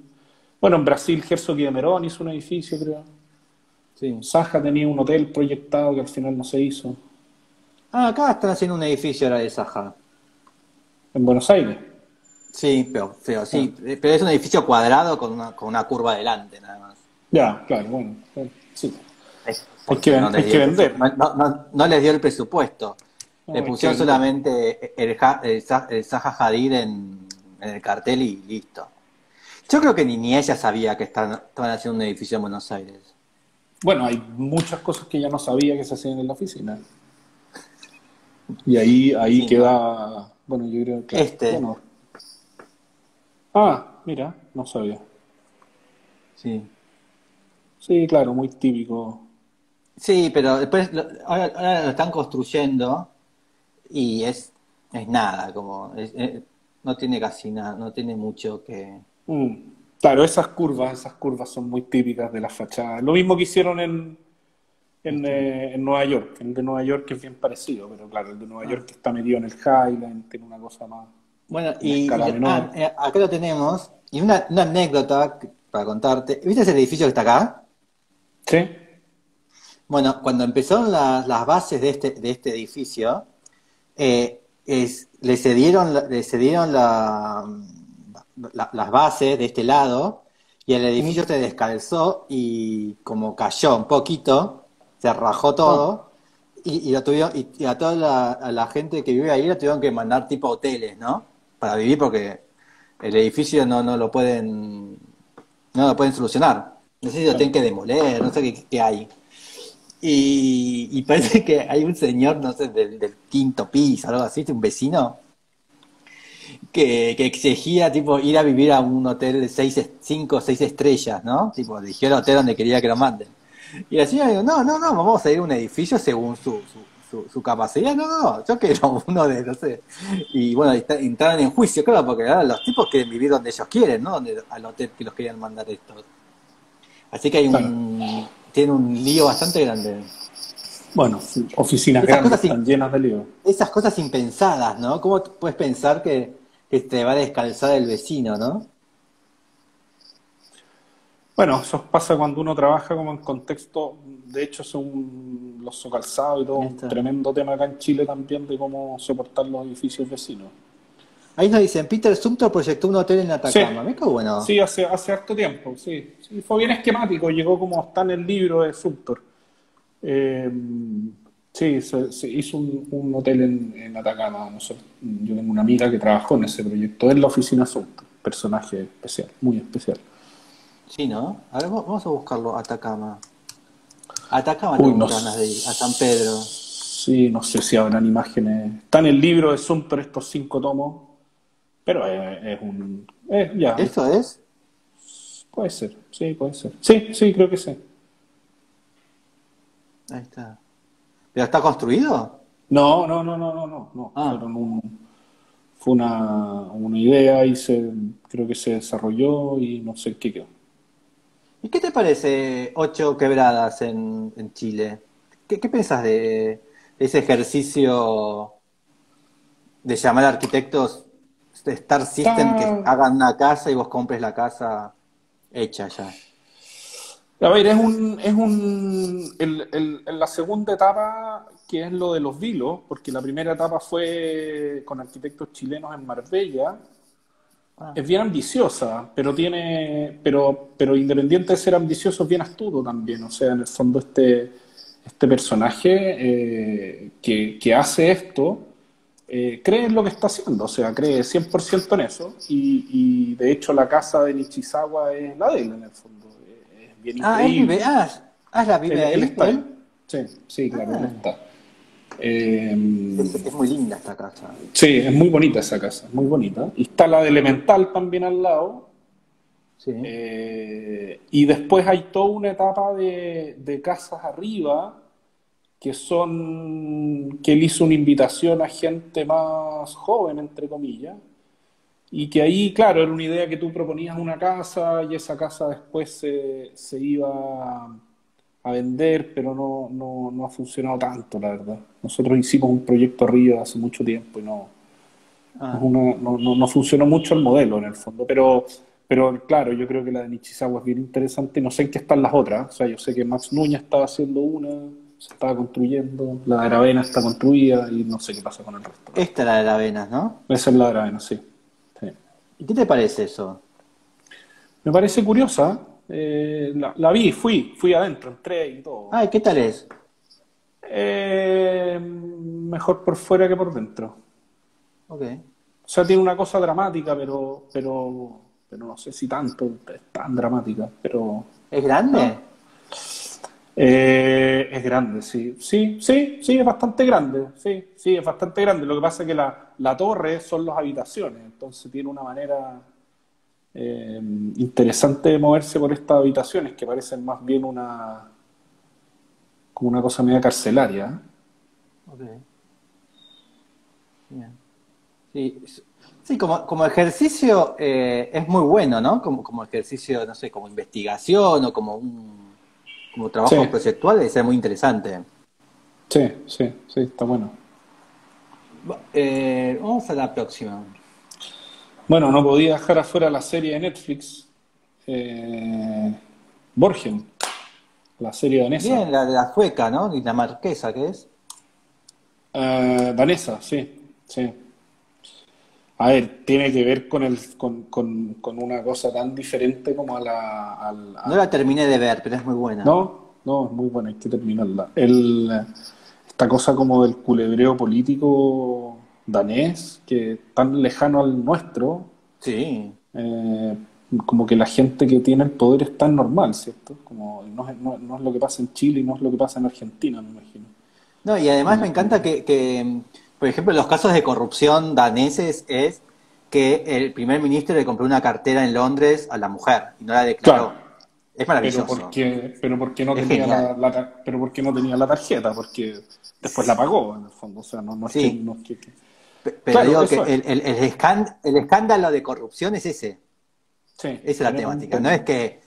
Bueno, en Brasil, Herzog y de Merón hizo un edificio, creo. Sí. Saja tenía un hotel proyectado que al final no se hizo. Ah, acá están haciendo un edificio ahora de Saja. ¿En Buenos Aires? Sí, pero, feo, sí. Ah. Pero es un edificio cuadrado con una, con una curva adelante, nada más. Ya, claro, bueno. Sí. Es, hay que, no hay que vender. No, no, no, les dio el presupuesto. No, Le pusieron solamente el, el, el Zaha Hadid en, en, el cartel y listo. Yo creo que ni, ni ella sabía que están, estaban haciendo un edificio en Buenos Aires. Bueno, hay muchas cosas que ya no sabía que se hacían en la oficina. Y ahí, ahí sí, queda, no. bueno, yo creo que... Este. Bueno. Ah, mira, no sabía. Sí. Sí, claro, muy típico. Sí, pero después lo- ahora, ahora lo están construyendo y es, es nada, como es- es- no tiene casi nada, no tiene mucho que... Mm. Claro, esas curvas, esas curvas son muy típicas de las fachadas. Lo mismo que hicieron en, en, eh, en Nueva York. El de Nueva York es bien parecido, pero claro, el de Nueva York está metido en el Highline, tiene una cosa más, Bueno, y, ah, eh, acá lo tenemos, y una, una anécdota que- para contarte. ¿Viste ese edificio que está acá? ¿Sí? Bueno, cuando empezaron las, las bases de este, de este edificio, eh, es- le cedieron, la- le cedieron la- la- las bases de este lado y el edificio se descalzó y como cayó un poquito, se rajó todo y, y lo tuvieron, y, y a toda la, a la gente que vive ahí lo tuvieron que mandar tipo hoteles, ¿no? Para vivir porque el edificio no, no lo pueden, no lo pueden solucionar. No sé si lo tienen que demoler, no sé qué, qué hay. Y, y parece que hay un señor, no sé, del, del quinto piso, algo así, un vecino, que, que exigía tipo ir a vivir a un hotel de seis, cinco o seis estrellas, ¿no? Tipo, eligió el hotel donde quería que lo manden. Y la señora dijo, no, no, no, vamos a ir a un edificio según su, su, su, su capacidad. No, no, no, yo quiero uno de, no sé. Y bueno, entraron en juicio, claro, porque ahora los tipos quieren vivir donde ellos quieren, ¿no? Donde, al hotel que los querían mandar estos. Así que hay un, tiene un lío bastante grande. Bueno, oficinas Esas grandes están llenas de lío. Esas cosas impensadas, ¿no? ¿Cómo puedes pensar que, que te va a descalzar el vecino, ¿no? Bueno, eso pasa cuando uno trabaja como en contexto, de hecho son los socalzados y todo, un tremendo tema acá en Chile también de cómo soportar los edificios vecinos. Ahí nos dicen, Peter Sumter proyectó un hotel en Atacama. Sí. Me bueno. Sí, hace, hace harto tiempo, sí. Sí, Fue bien esquemático, llegó como está en el libro de Sumter. Eh, sí, se, se hizo un, un hotel en, en Atacama. Nosotros- yo tengo una amiga que trabajó en ese proyecto, en la oficina Sumter. Personaje especial, muy especial. Sí, ¿no? A ver, va- vamos a buscarlo, Atacama. Atacama Uy, tengo no ganas de ir, a San Pedro. Sí, no sé si habrán imágenes. Está en el libro de Sumter estos cinco tomos, pero es, es un... es- ya, ¿Eso es? puede ser, sí, puede ser. Sí, sí, creo que sí. Ahí está. ¿Pero está construido? No, no, no, no, no, no, no. Ah. Un- fue una, una idea y se, creo que se desarrolló y no sé qué quedó. ¿Y qué te parece ocho quebradas en, en Chile? ¿Qué, qué pensás de, ese ejercicio de llamar a arquitectos de Star System que hagan una casa y vos compres la casa hecha ya? A ver, es un, es un, el, la segunda etapa, que es lo de los vilos, porque la primera etapa fue con arquitectos chilenos en Marbella, Ah. es bien ambiciosa, pero tiene, pero, pero independiente de ser ambicioso, es bien astuto también. O sea, en el fondo este, este personaje eh, que, que hace esto, eh, cree en lo que está haciendo, o sea, cree 100% en eso, y, y de hecho la casa de Nishizawa es la de él en el fondo. Bien Ah, él increíble. vive, ah, ah, la vive Él- ahí, él está él. Sí, sí, claro, él Ah. está. Eh, Es, es muy linda esta casa. sí, es muy bonita esa casa, muy bonita. Y está la de Elemental también al lado. Sí. Eh, y después hay toda una etapa de, de casas arriba que son que él hizo una invitación a gente más joven, entre comillas, y que ahí, claro, era una idea que tú proponías una casa y esa casa después se, se iba a vender, pero no, no, no ha funcionado tanto, la verdad. Nosotros hicimos un proyecto arriba hace mucho tiempo y no, Ah. una- no, no- no funcionó mucho el modelo en el fondo, pero, pero claro, yo creo que la de Nishizawa es bien interesante. No sé en qué están las otras. O sea, yo sé que Max Núñez estaba haciendo una, se estaba construyendo, la de Aravena está construida y no sé qué pasa con el resto. Esta es la de las venas, ¿no? Esa es la de Aravena, sí. ¿Y qué te parece eso? Me parece curiosa. eh, la, la vi, fui, fui adentro, entré y todo. Ay, ¿qué tal es? Eh, mejor por fuera que por dentro. Ok. O sea, tiene una cosa dramática, pero, pero, pero no sé si tanto es tan dramática, pero ¿Es grande? Eh, es grande, sí. Sí, sí, sí, es bastante grande, sí, sí, es bastante grande. Lo que pasa es que la, la torre son las habitaciones, entonces tiene una manera eh, interesante moverse por estas habitaciones que parecen más bien una como una cosa media carcelaria. ¿eh? Sí, sí como, como ejercicio eh, es muy bueno, ¿no? Como, como ejercicio, no sé, como investigación o como un como trabajo proyectual debe ser muy interesante. Sí, sí, sí, está bueno. Eh, vamos a la próxima. Bueno, no podía dejar afuera la serie de Netflix, eh, Borgen, la serie danesa. Bien, la de la sueca, ¿no? marquesa, ¿qué es? Eh, danesa, sí, sí. A ver, tiene que ver con, el, con, con, con una cosa tan diferente como a la... No la terminé de ver, pero es muy buena. No, no, es muy buena, hay que terminarla. El, esta cosa como del culebreo político danés, que es tan lejano al nuestro. Sí. Eh, como que la gente que tiene el poder es tan normal, ¿cierto? Como no es, no, es lo que pasa en Chile y no es lo que pasa en Argentina, me imagino. No, y además me encanta que, que por ejemplo, los casos de corrupción daneses es que el primer ministro le compró una cartera en Londres a la mujer y no la declaró. Es maravilloso. Pero porque, pero porque no tenía la, pero porque no tenía la tarjeta, porque después la pagó en el fondo, o sea, no, no es que, no Pero digo que el, el, el, escándalo de corrupción es ese. Sí, Esa es la temática. No es que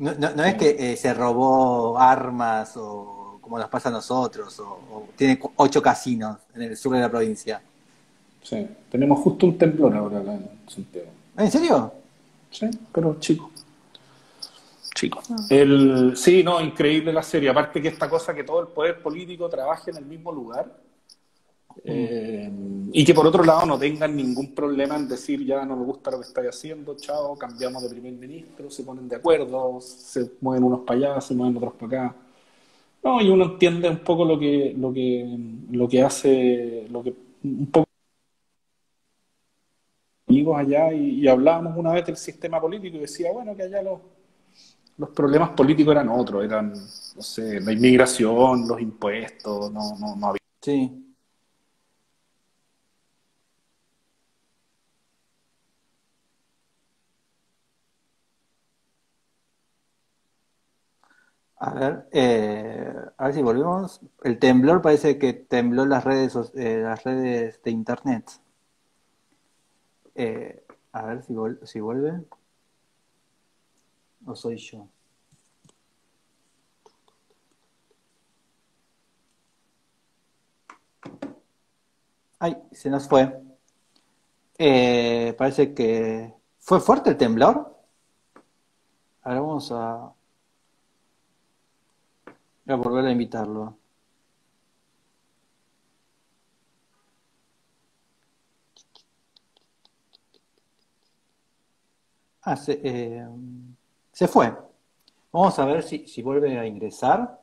no, no, es que eh, se robó armas o como nos pasa a nosotros, o, tiene ocho casinos en el sur de la provincia. Sí, tenemos justo un temblor ahora acá en Santiago. ¿En serio? Sí, pero chico. Chico. Ah. El, sí, no, increíble la serie. Aparte que esta cosa que todo el poder político trabaje en el mismo lugar. Mm. Eh, y que por otro lado no tengan ningún problema en decir ya no me gusta lo que estáis haciendo, chao, cambiamos de primer ministro, se ponen de acuerdo, se mueven unos para allá, se mueven otros para acá. No, y uno entiende un poco lo que, lo que, lo que hace, lo que un poco amigos allá y, hablábamos una vez del sistema político y decía, bueno, que allá los, los problemas políticos eran otros, eran, no sé, la inmigración, los impuestos, no, no, no había. Sí. A ver, eh, a ver si volvemos. El temblor parece que tembló las redes, eh, las redes de internet. Eh, a ver si, si vuelve. ¿O soy yo? Ay, se nos fue. parece que fue fuerte el temblor. Ahora vamos a a volver a invitarlo. Ah, se, eh, se fue. Vamos a ver si, si vuelve a ingresar.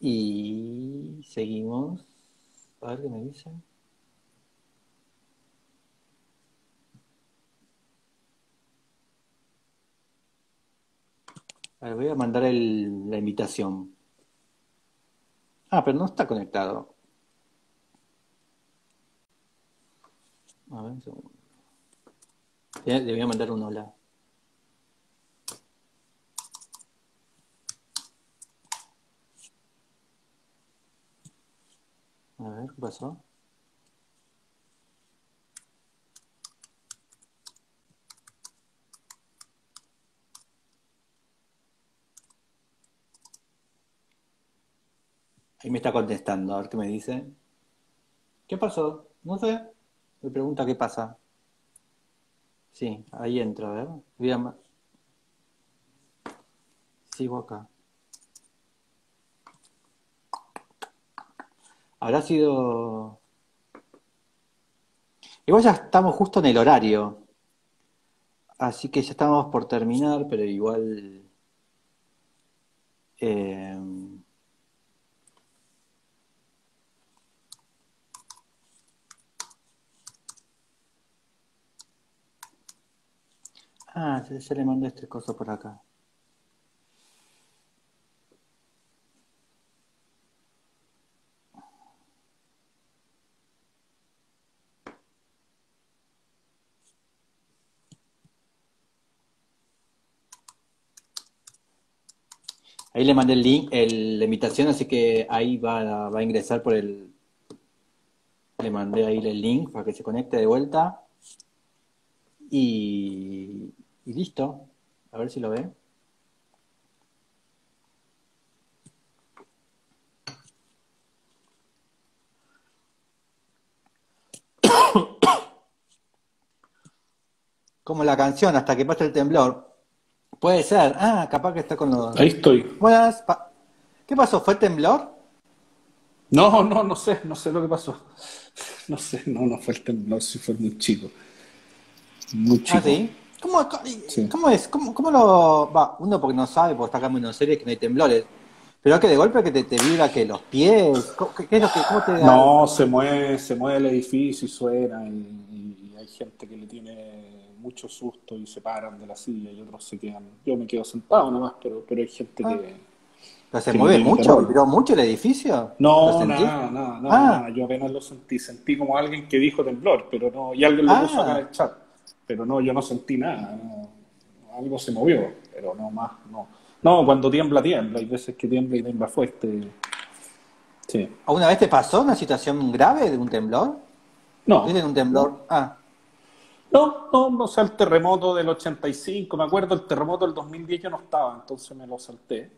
Y seguimos. A ver qué me dicen. Voy a mandar el, la invitación. Ah, pero no está conectado. A ver, un segundo. Le voy a mandar un hola. A ver, ¿qué pasó? Ahí me está contestando, a ver qué me dice. ¿Qué pasó? No sé. Me pregunta qué pasa. Sí, ahí entro, a ver. Sigo acá. Habrá sido... Igual ya estamos justo en el horario. Así que ya estamos por terminar, pero igual... Eh... Ah, se, le mandó este coso por acá. Ahí le mandé el link, el, la invitación, así que ahí va, va, a ingresar por el. Le mandé ahí el link para que se conecte de vuelta. Y, y listo. A ver si lo ve. Como la canción, hasta que pase el temblor. Puede ser. Ah, capaz que está con los. Ahí estoy. Buenas. pa- ¿Qué pasó? ¿Fue temblor? No, no, no sé, no sé lo que pasó. No sé, no, no fue el temblor, sí fue muy chico. Muy chico. Ah, sí. ¿Cómo, Sí. cómo es? ¿Cómo, cómo lo.? Va, uno porque no sabe, porque está acá en Buenos Aires que no hay temblores. Pero que de golpe que te, te vibra que los pies. ¿Cómo- ¿Qué, qué es lo que.? ¿Cómo te da? No, se mueve, se mueve el edificio y suena y, hay gente que le tiene mucho susto y se paran de la silla y otros se quedan. Yo me quedo sentado nomás, pero, pero hay gente Ah. que... ¿Pero se mueve mucho? ¿Vibró mucho el edificio? No, nada, nada, nada, Ah. nada. Yo apenas lo sentí. Sentí como alguien que dijo temblor, pero no, y alguien lo Ah. puso acá en el chat. Pero no, yo no sentí nada. no. Algo se movió, pero no más, no. No, cuando tiembla, tiembla. Hay veces que tiembla y tiembla fuerte. Sí. ¿Alguna vez te pasó una situación grave de un temblor? No, ¿Tienes un temblor? Ah, no, no, no, o sea, el terremoto del 85, me acuerdo, el terremoto del 2010 yo no estaba, entonces me lo salté.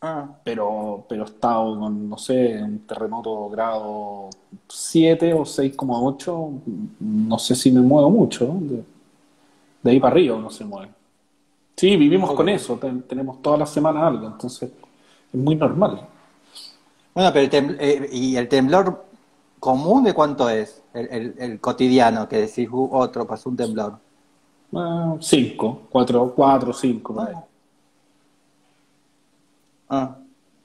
ah. pero, pero he estado con, no sé, un terremoto grado 7 o 6,8, no sé si me muevo mucho, ¿no? De, ahí para arriba no se mueve. Sí, vivimos con eso, ten- tenemos todas las semanas algo, entonces es muy normal. Bueno, pero el tem- eh, ¿y el temblor común de cuánto es? El, el- el cotidiano, que decís, "Uh, otro, pasó un temblor. 5, 4, 4, 5, por ahí. Ah,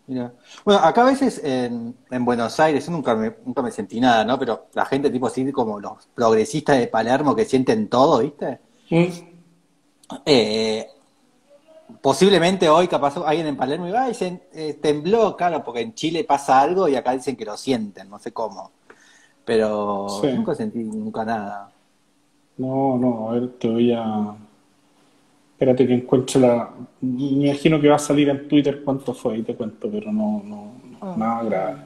mira. Bueno, acá a veces en, en Buenos Aires, yo nunca me, nunca me sentí nada, ¿no? Pero la gente tipo así como los progresistas de Palermo que sienten todo, ¿viste? Mm. Eh, posiblemente hoy capaz alguien en Palermo ay, se, eh, tembló, claro, porque en Chile pasa algo y acá dicen que lo sienten, no sé cómo. Pero Sí. nunca sentí nunca nada. No, no, a ver, te voy a... Espérate que encuentre la... Me imagino que va a salir en Twitter cuánto fue y te cuento, pero no, no, no, nada grave.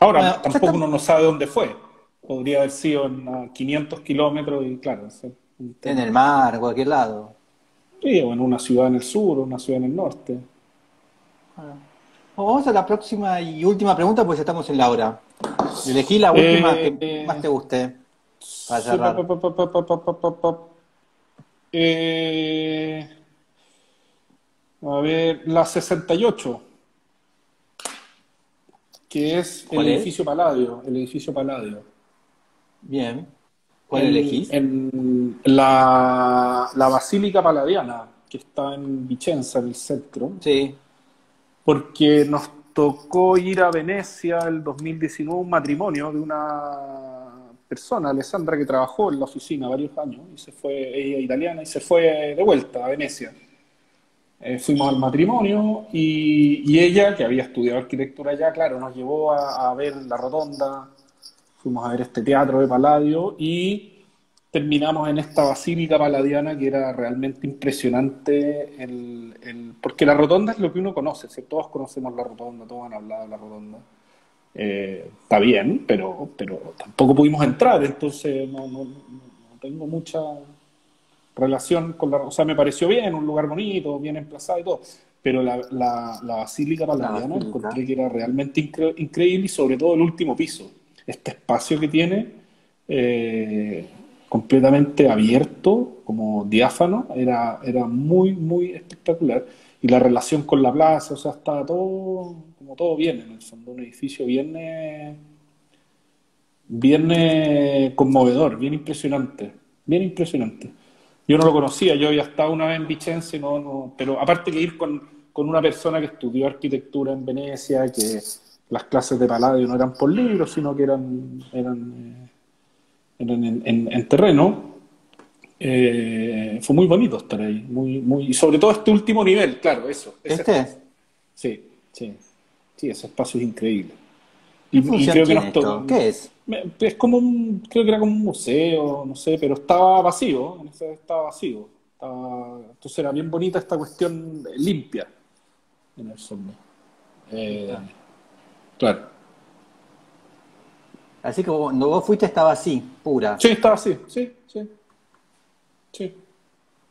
Ahora, Bueno, ya tampoco uno no sabe dónde fue. Podría haber sido en a 500 kilómetros y claro, tema. En el mar, en cualquier lado. Sí, o en una ciudad en el sur, una ciudad en el norte. Ah. Vamos a la próxima y última pregunta, pues estamos en la hora. Elegí la eh, última que eh, más te guste. A ver, la 68, que es el edificio Paladio. El edificio Paladio. Bien. ¿Cuál En- elegís? En la, la Basílica Palladiana, que está en Vicenza, en el centro, Sí. porque nos tocó ir a Venecia el 2019, un matrimonio de una persona, Alessandra, que trabajó en la oficina varios años y se fue, ella italiana, y se fue de vuelta a Venecia. Eh, fuimos al matrimonio y, y ella, que había estudiado arquitectura allá, claro, nos llevó a, a ver la rotonda, fuimos a ver este teatro de Palladio y terminamos en esta basílica paladiana que era realmente impresionante, el, el- porque la rotonda es lo que uno conoce, ¿sí? todos conocemos la rotonda, todos han hablado de la rotonda. Eh, está bien, pero, pero tampoco pudimos entrar, entonces no, no- no tengo mucha relación con la... O sea, me pareció bien, un lugar bonito, bien emplazado y todo, pero la, la, la Basílica Palladiana basílica. encontré que era realmente incre- increíble y sobre todo el último piso. Este espacio que tiene, eh, completamente abierto, como diáfano, era, era muy, muy espectacular. Y la relación con la plaza, o sea, estaba todo, como todo bien en el fondo, un edificio bien, eh, bien eh, conmovedor, bien impresionante, bien impresionante. Yo no lo conocía, yo había estado una vez en Vicenza, no, no, pero aparte que ir con, con una persona que estudió arquitectura en Venecia, que las clases de Palladio no eran por libros, sino que eran, eran, eh, eran en, en- en terreno, eh, fue muy bonito estar ahí, muy, muy, y sobre todo este último nivel, claro, eso. ¿Este? espacio. Sí, sí, sí, ese espacio es increíble. ¿Qué Y, y creo que nos to-? ¿Qué es? Es como un, creo que era como un museo, no sé, pero estaba vacío, en ese estaba vacío. Estaba- entonces era bien bonita esta cuestión limpia. en el fondo. Eh, claro. Así que cuando vos fuiste estaba así, pura. Sí, estaba así, sí, sí. sí.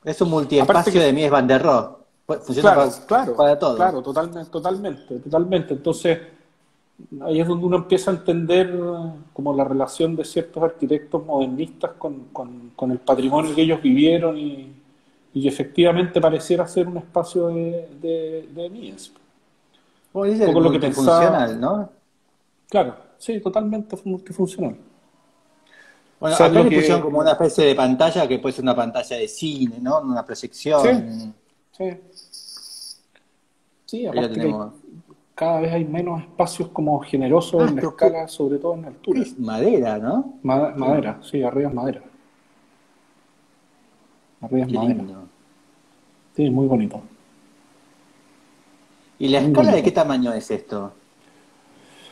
Es un multiespacio que- de Mies van der Rohe. Funciona Claro, para, claro, para todo. Claro, totalmente, totalmente, totalmente. Entonces, ahí es donde uno empieza a entender eh, como la relación de ciertos arquitectos modernistas con, con- con el patrimonio que ellos vivieron y, y que efectivamente pareciera ser un espacio de, de, de Mies. Un poco lo que multifuncional, ¿no? Claro, sí, totalmente multifuncional. Bueno, O sea, acá lo le que- pusieron como una especie de pantalla que puede ser una pantalla de cine, ¿no? Una proyección. Sí. Sí, Ahí la aparte que tenemos. cada vez hay menos espacios como generosos Ah, en la pero escala, sobre todo en altura. Es madera, ¿no? Ma- madera, sí, arriba es madera. Arriba es Qué madera. lindo. Sí, muy bonito. ¿Y la escala de qué tamaño es esto?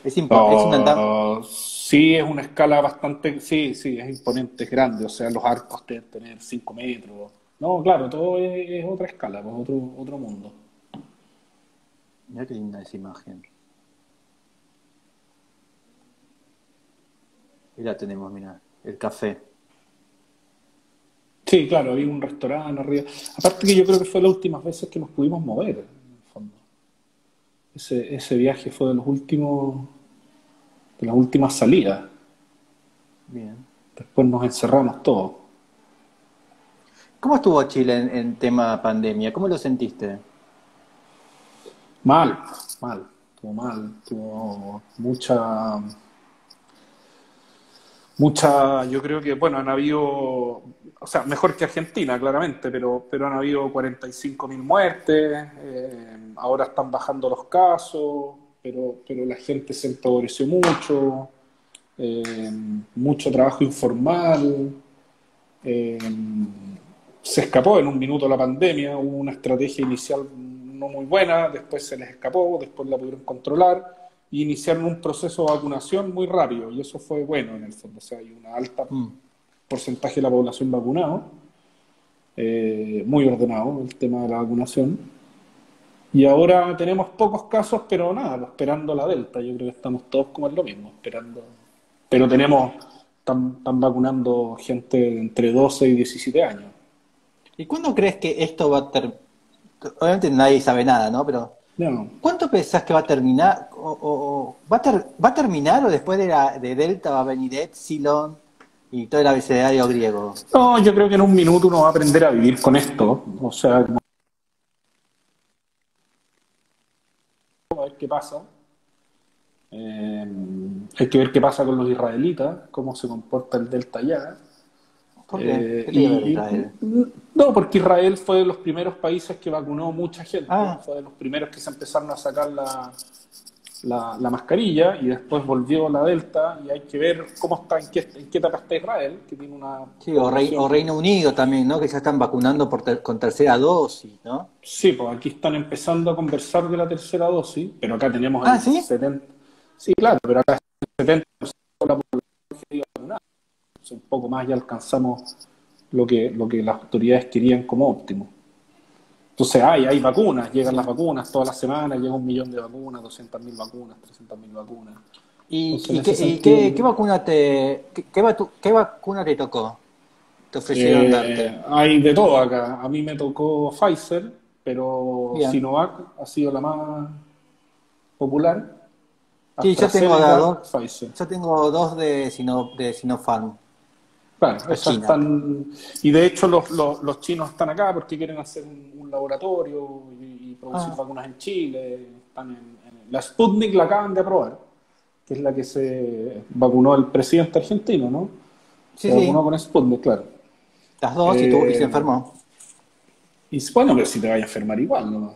Es, impo- es una tam- Oh, sí, es una escala bastante, sí, sí, es imponente, es grande, o sea, los arcos deben tener 5 metros. No, claro, todo es, es otra escala, pues otro, otro mundo. Mirá qué linda esa imagen. Y la tenemos, mira, el café. Sí, claro, había un restaurante arriba. Aparte que yo creo que fue las últimas veces que nos pudimos mover. Ese, ese viaje fue de los últimos, de las últimas salidas. Bien. Después nos encerramos todos. ¿Cómo estuvo Chile en, en tema pandemia? ¿Cómo lo sentiste? Mal, mal, estuvo mal, tuvo mucha, mucha, yo creo que, bueno, han habido, o sea, mejor que Argentina, claramente, pero, pero han habido 45 mil muertes, eh, ahora están bajando los casos, pero, pero la gente se empobreció mucho, eh, mucho trabajo informal, eh, se escapó en un minuto la pandemia, hubo una estrategia inicial no muy buena, después se les escapó, después la pudieron controlar y iniciaron un proceso de vacunación muy rápido y eso fue bueno en el fondo, o sea, hay una alta Mm. porcentaje de la población vacunado, eh, muy ordenado el tema de la vacunación. Y ahora tenemos pocos casos, pero nada, esperando la Delta. Yo creo que estamos todos como en lo mismo, esperando. Pero tenemos, están, están vacunando gente de entre 12 y 17 años. ¿Y cuándo crees que esto va a terminar? Obviamente nadie sabe nada, ¿no? Pero No, ¿cuánto pensás que va a terminar? O, o- o- ¿va, a ter- ¿Va a terminar o después de, la, de Delta va a venir Epsilon y todo el abecedario griego? No, yo creo que en un minuto uno va a aprender a vivir con esto. O sea, a ver qué pasa. Eh, hay que ver qué pasa con los israelitas, cómo se comporta el Delta allá. Eh. No, porque Israel fue de los primeros países que vacunó mucha gente. Ah. Fue de los primeros que se empezaron a sacar la, la, la mascarilla y después volvió la Delta y hay que ver cómo está, en qué, en qué etapa está Israel, que tiene una... Sí, o, Reino Unido también, ¿no? Que ya están vacunando por ter- con tercera dosis, ¿no? Sí, pues aquí están empezando a conversar de la tercera dosis, pero acá tenemos Ah, el ¿sí? 70. Sí, claro, pero acá el 70% de la población que vacunada. Un poco más ya alcanzamos lo que, lo que las autoridades querían como óptimo. Entonces, hay, hay vacunas, llegan las vacunas todas las semanas, llega un millón de vacunas, 200.000 vacunas, 300.000 vacunas. ¿Y, Entonces, y qué, ese y sentido- qué- qué vacuna te qué, qué vacuna te tocó? Te ofrecieron Eh, darte. hay de todo acá. A mí me tocó Pfizer, pero Bien. Sinovac ha sido la más popular. Sí, yo tengo dos. Pfizer. Yo tengo dos de, Sino, de Sinopharm. Claro, están. Y de hecho, los, los, los chinos están acá porque quieren hacer un, un laboratorio y, y producir Ah. vacunas en Chile. Están en, en- la Sputnik la acaban de aprobar, que es la que se vacunó el presidente argentino, ¿no? Sí, se sí. vacunó con Sputnik, claro. Las dos y, tuvo- y Eh, se enfermó. Y bueno, pero si te vayas a enfermar igual, ¿no?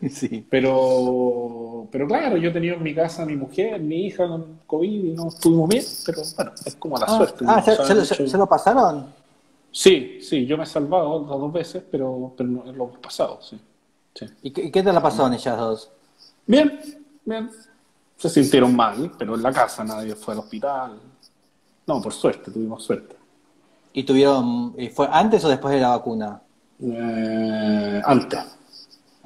Sí. Pero, pero claro, yo tenía en mi casa a mi mujer, mi hija con COVID y no estuvimos bien, pero bueno, es como la Ah, suerte. ah. ¿se, lo- de hecho- se- se lo pasaron? Sí, sí, yo me he salvado las dos veces, pero, pero no, lo hemos pasado, sí. sí. ¿Y qué, te la pasaron ellas dos? Bien, bien. Se sintieron mal, pero en la casa nadie fue al hospital. No, por suerte, tuvimos suerte. ¿Y tuvieron, y fue antes o después de la vacuna? Eh, antes,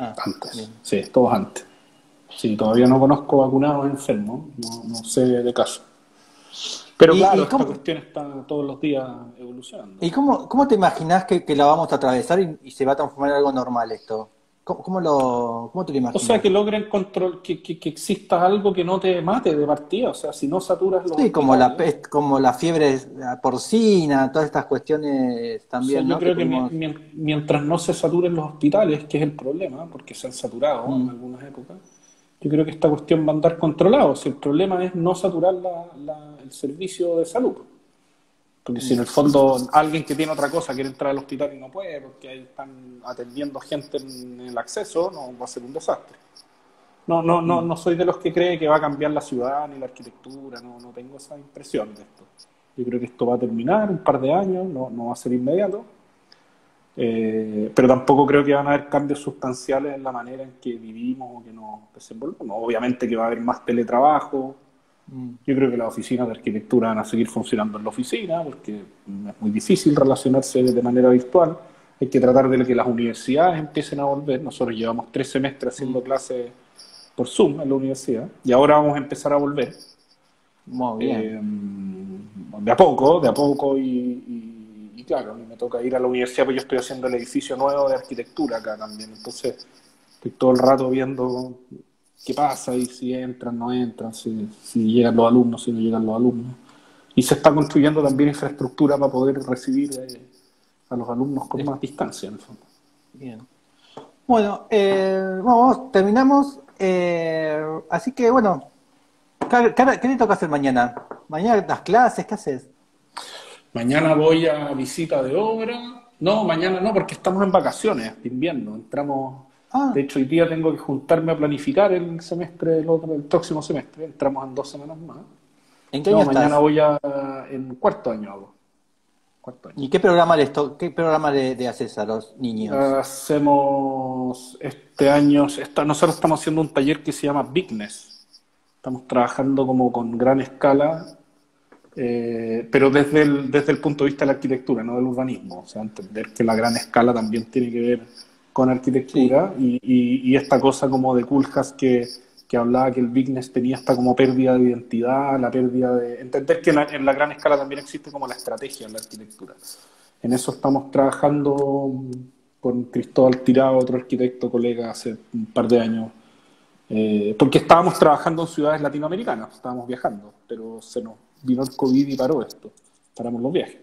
Ah, antes, sí, todos antes. Sí, todavía no conozco vacunados enfermos, no, no sé de caso. Pero claro, esta cuestión está todos los días evolucionando. ¿Y cómo, cómo te imaginas que, que, la vamos a atravesar y, se va a transformar en algo normal esto? ¿Cómo, lo, cómo te lo imaginas? O sea, que logren control, que, que, exista algo que no te mate de partida, o sea, si no saturas los Sí, como la, como la fiebre porcina, todas estas cuestiones también, Yo creo que, mientras no se saturen los hospitales, que es el problema, porque se han saturado en mm. algunas épocas, yo creo que esta cuestión va a andar controlado. Si el problema es no saturar el servicio de salud. Porque si en el fondo alguien que tiene otra cosa quiere entrar al hospital y no puede, porque ahí están atendiendo gente en el acceso, no va a ser un desastre. No, no, no, no soy de los que cree que va a cambiar la ciudad ni la arquitectura, no, no tengo esa impresión de esto. Yo creo que esto va a terminar un par de años, no, no va a ser inmediato eh, pero tampoco creo que van a haber cambios sustanciales en la manera en que vivimos o que nos desenvolvemos. Obviamente que va a haber más teletrabajo. Yo creo que las oficinas de arquitectura van a seguir funcionando en la oficina porque es muy difícil relacionarse de manera virtual. Hay que tratar de que las universidades empiecen a volver. Nosotros llevamos tres semestres haciendo mm. clases por Zoom en la universidad y ahora vamos a empezar a volver. Muy bien. Eh, de a poco, de a poco y claro, a mí me toca ir a la universidad, porque yo estoy haciendo el edificio nuevo de arquitectura acá también, entonces estoy todo el rato viendo qué pasa y si entran, no entran, si, llegan los alumnos, si no llegan los alumnos. Y se está construyendo también infraestructura para poder recibir eh, a los alumnos con más distancia, en el fondo. Bien. Bueno, eh, vamos, terminamos. Eh, así que, bueno, ¿qué, ¿qué te toca hacer mañana? ¿Mañana las clases? ¿Qué haces? Mañana voy a visita de obra. No, mañana no, porque estamos en vacaciones de invierno. Entramos. Ah. De hecho, hoy día tengo que juntarme a planificar el semestre, el, otro, el próximo semestre. Entramos en dos semanas más. ¿En qué año Mañana voy a. En cuarto año hago. ¿Y qué programa, les qué programa le, haces a los niños? Hacemos este año. nosotros estamos haciendo un taller que se llama Bigness. Estamos trabajando como con gran escala eh, pero desde el, desde el punto de vista de la arquitectura, no del urbanismo. O sea, entender que la gran escala también tiene que ver con arquitectura y, y, esta cosa como de Kuljas que, que, hablaba que el bigness tenía esta como pérdida de identidad, la pérdida de... Entender que en la, gran escala también existe como la estrategia en la arquitectura. En eso estamos trabajando con Cristóbal Tirado, otro arquitecto, colega, hace un par de años. Eh, porque estábamos trabajando en ciudades latinoamericanas, estábamos viajando, pero se nos vino el COVID y paró esto. Paramos los viajes.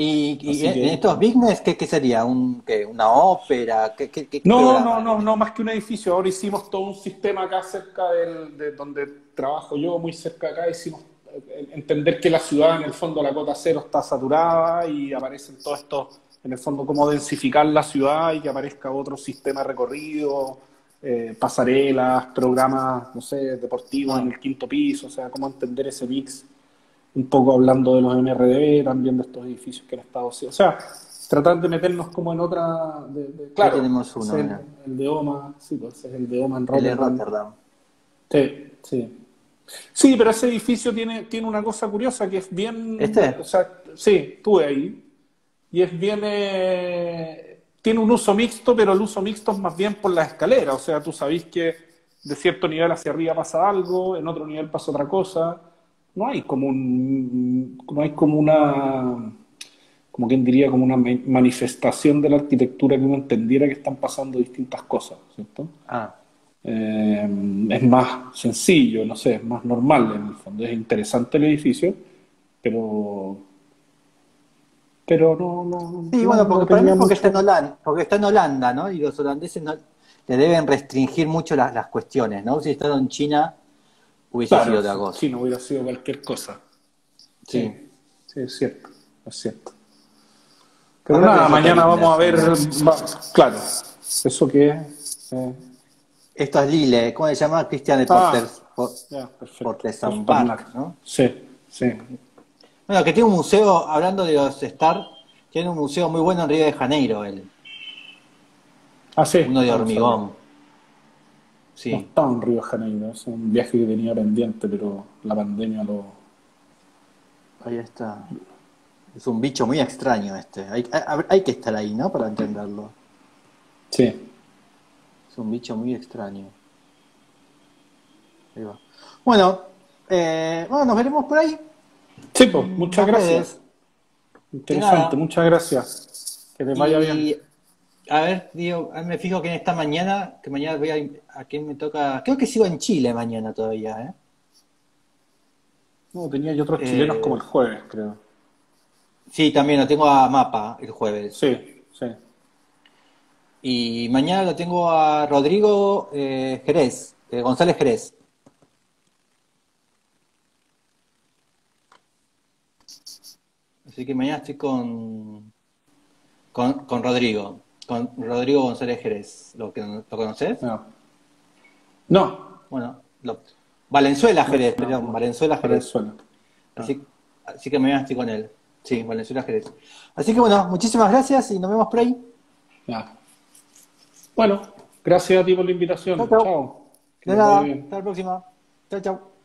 ¿Y, en estos business qué, sería? ¿Un, ¿Una ópera? ¿Qué, qué, no, no, no, no, más que un edificio. Ahora hicimos todo un sistema acá cerca del, de donde trabajo yo, muy cerca de acá. Hicimos eh, entender que la ciudad, en el fondo, la cota cero está saturada y aparecen todo esto, en el fondo, cómo densificar la ciudad y que aparezca otro sistema de recorrido, eh, pasarelas, programas, no sé, deportivos en el quinto piso, o sea, cómo entender ese mix un poco hablando de los MRDB, también de estos edificios que han estado. O sea, tratar de meternos como en otra. De, claro, tenemos uno. El, de OMA, sí, pues es el de OMA en Rotterdam. Sí, sí. Sí, pero ese edificio tiene, tiene una cosa curiosa que es bien. ¿Este? O sea, sí, estuve ahí. Y es bien. Eh, tiene un uso mixto, pero el uso mixto es más bien por la escalera. O sea, tú sabés que de cierto nivel hacia arriba pasa algo, en otro nivel pasa otra cosa no hay como un, no hay como una, como quien diría, como una manifestación de la arquitectura que uno entendiera que están pasando distintas cosas, ¿cierto? Ah. Eh, es más sencillo, no sé, es más normal en el fondo. Es interesante el edificio, pero pero no, no sí bueno porque, porque está en Holanda porque está en Holanda no y los holandeses no le deben restringir mucho las, las cuestiones no si están en China hubiese sido otra cosa. Sí, no hubiera sido cualquier cosa. Sí, sí, es cierto, es cierto. Pero nada, mañana vamos a ver, claro, eso que eh. Esto es Lille, ¿cómo se llama? Cristian de ah, Portes, Park, ¿no? Sí, sí. Bueno, que tiene un museo, hablando de los Star, tiene un museo muy bueno en Río de Janeiro, él. Ah, sí. Uno de hormigón. Sí. No estaba en Río de Janeiro, es un viaje que tenía pendiente, pero la pandemia lo... Ahí está. Es un bicho muy extraño este. Hay, hay, que estar ahí, ¿no? Para entenderlo. Sí. Es un bicho muy extraño. Ahí va. Bueno, eh, bueno, nos veremos por ahí. Sí, pues, muchas gracias. Interesante, muchas gracias. Que te vaya bien. A ver, digo, me fijo que en esta mañana, que mañana voy a, a quién me toca. Creo que sigo en Chile mañana todavía, ¿eh? No, tenía yo otros chilenos como el jueves, creo. Sí, también lo tengo a Mapa el jueves. Sí, sí. Y mañana lo tengo a Rodrigo eh, Jerez, eh, González Jerez. Así que mañana estoy con, con, Rodrigo, con Rodrigo González Jerez. ¿Lo, ¿lo conoces? No. No. Bueno, Valenzuela Jerez, perdón, Valenzuela Jerez. Así, así que mañana estoy con él. Sí, Valenzuela Jerez. Así que bueno, muchísimas gracias y nos vemos por ahí. Ya. Bueno, gracias a ti por la invitación. Chao. De nada, hasta la próxima. Chao, chao.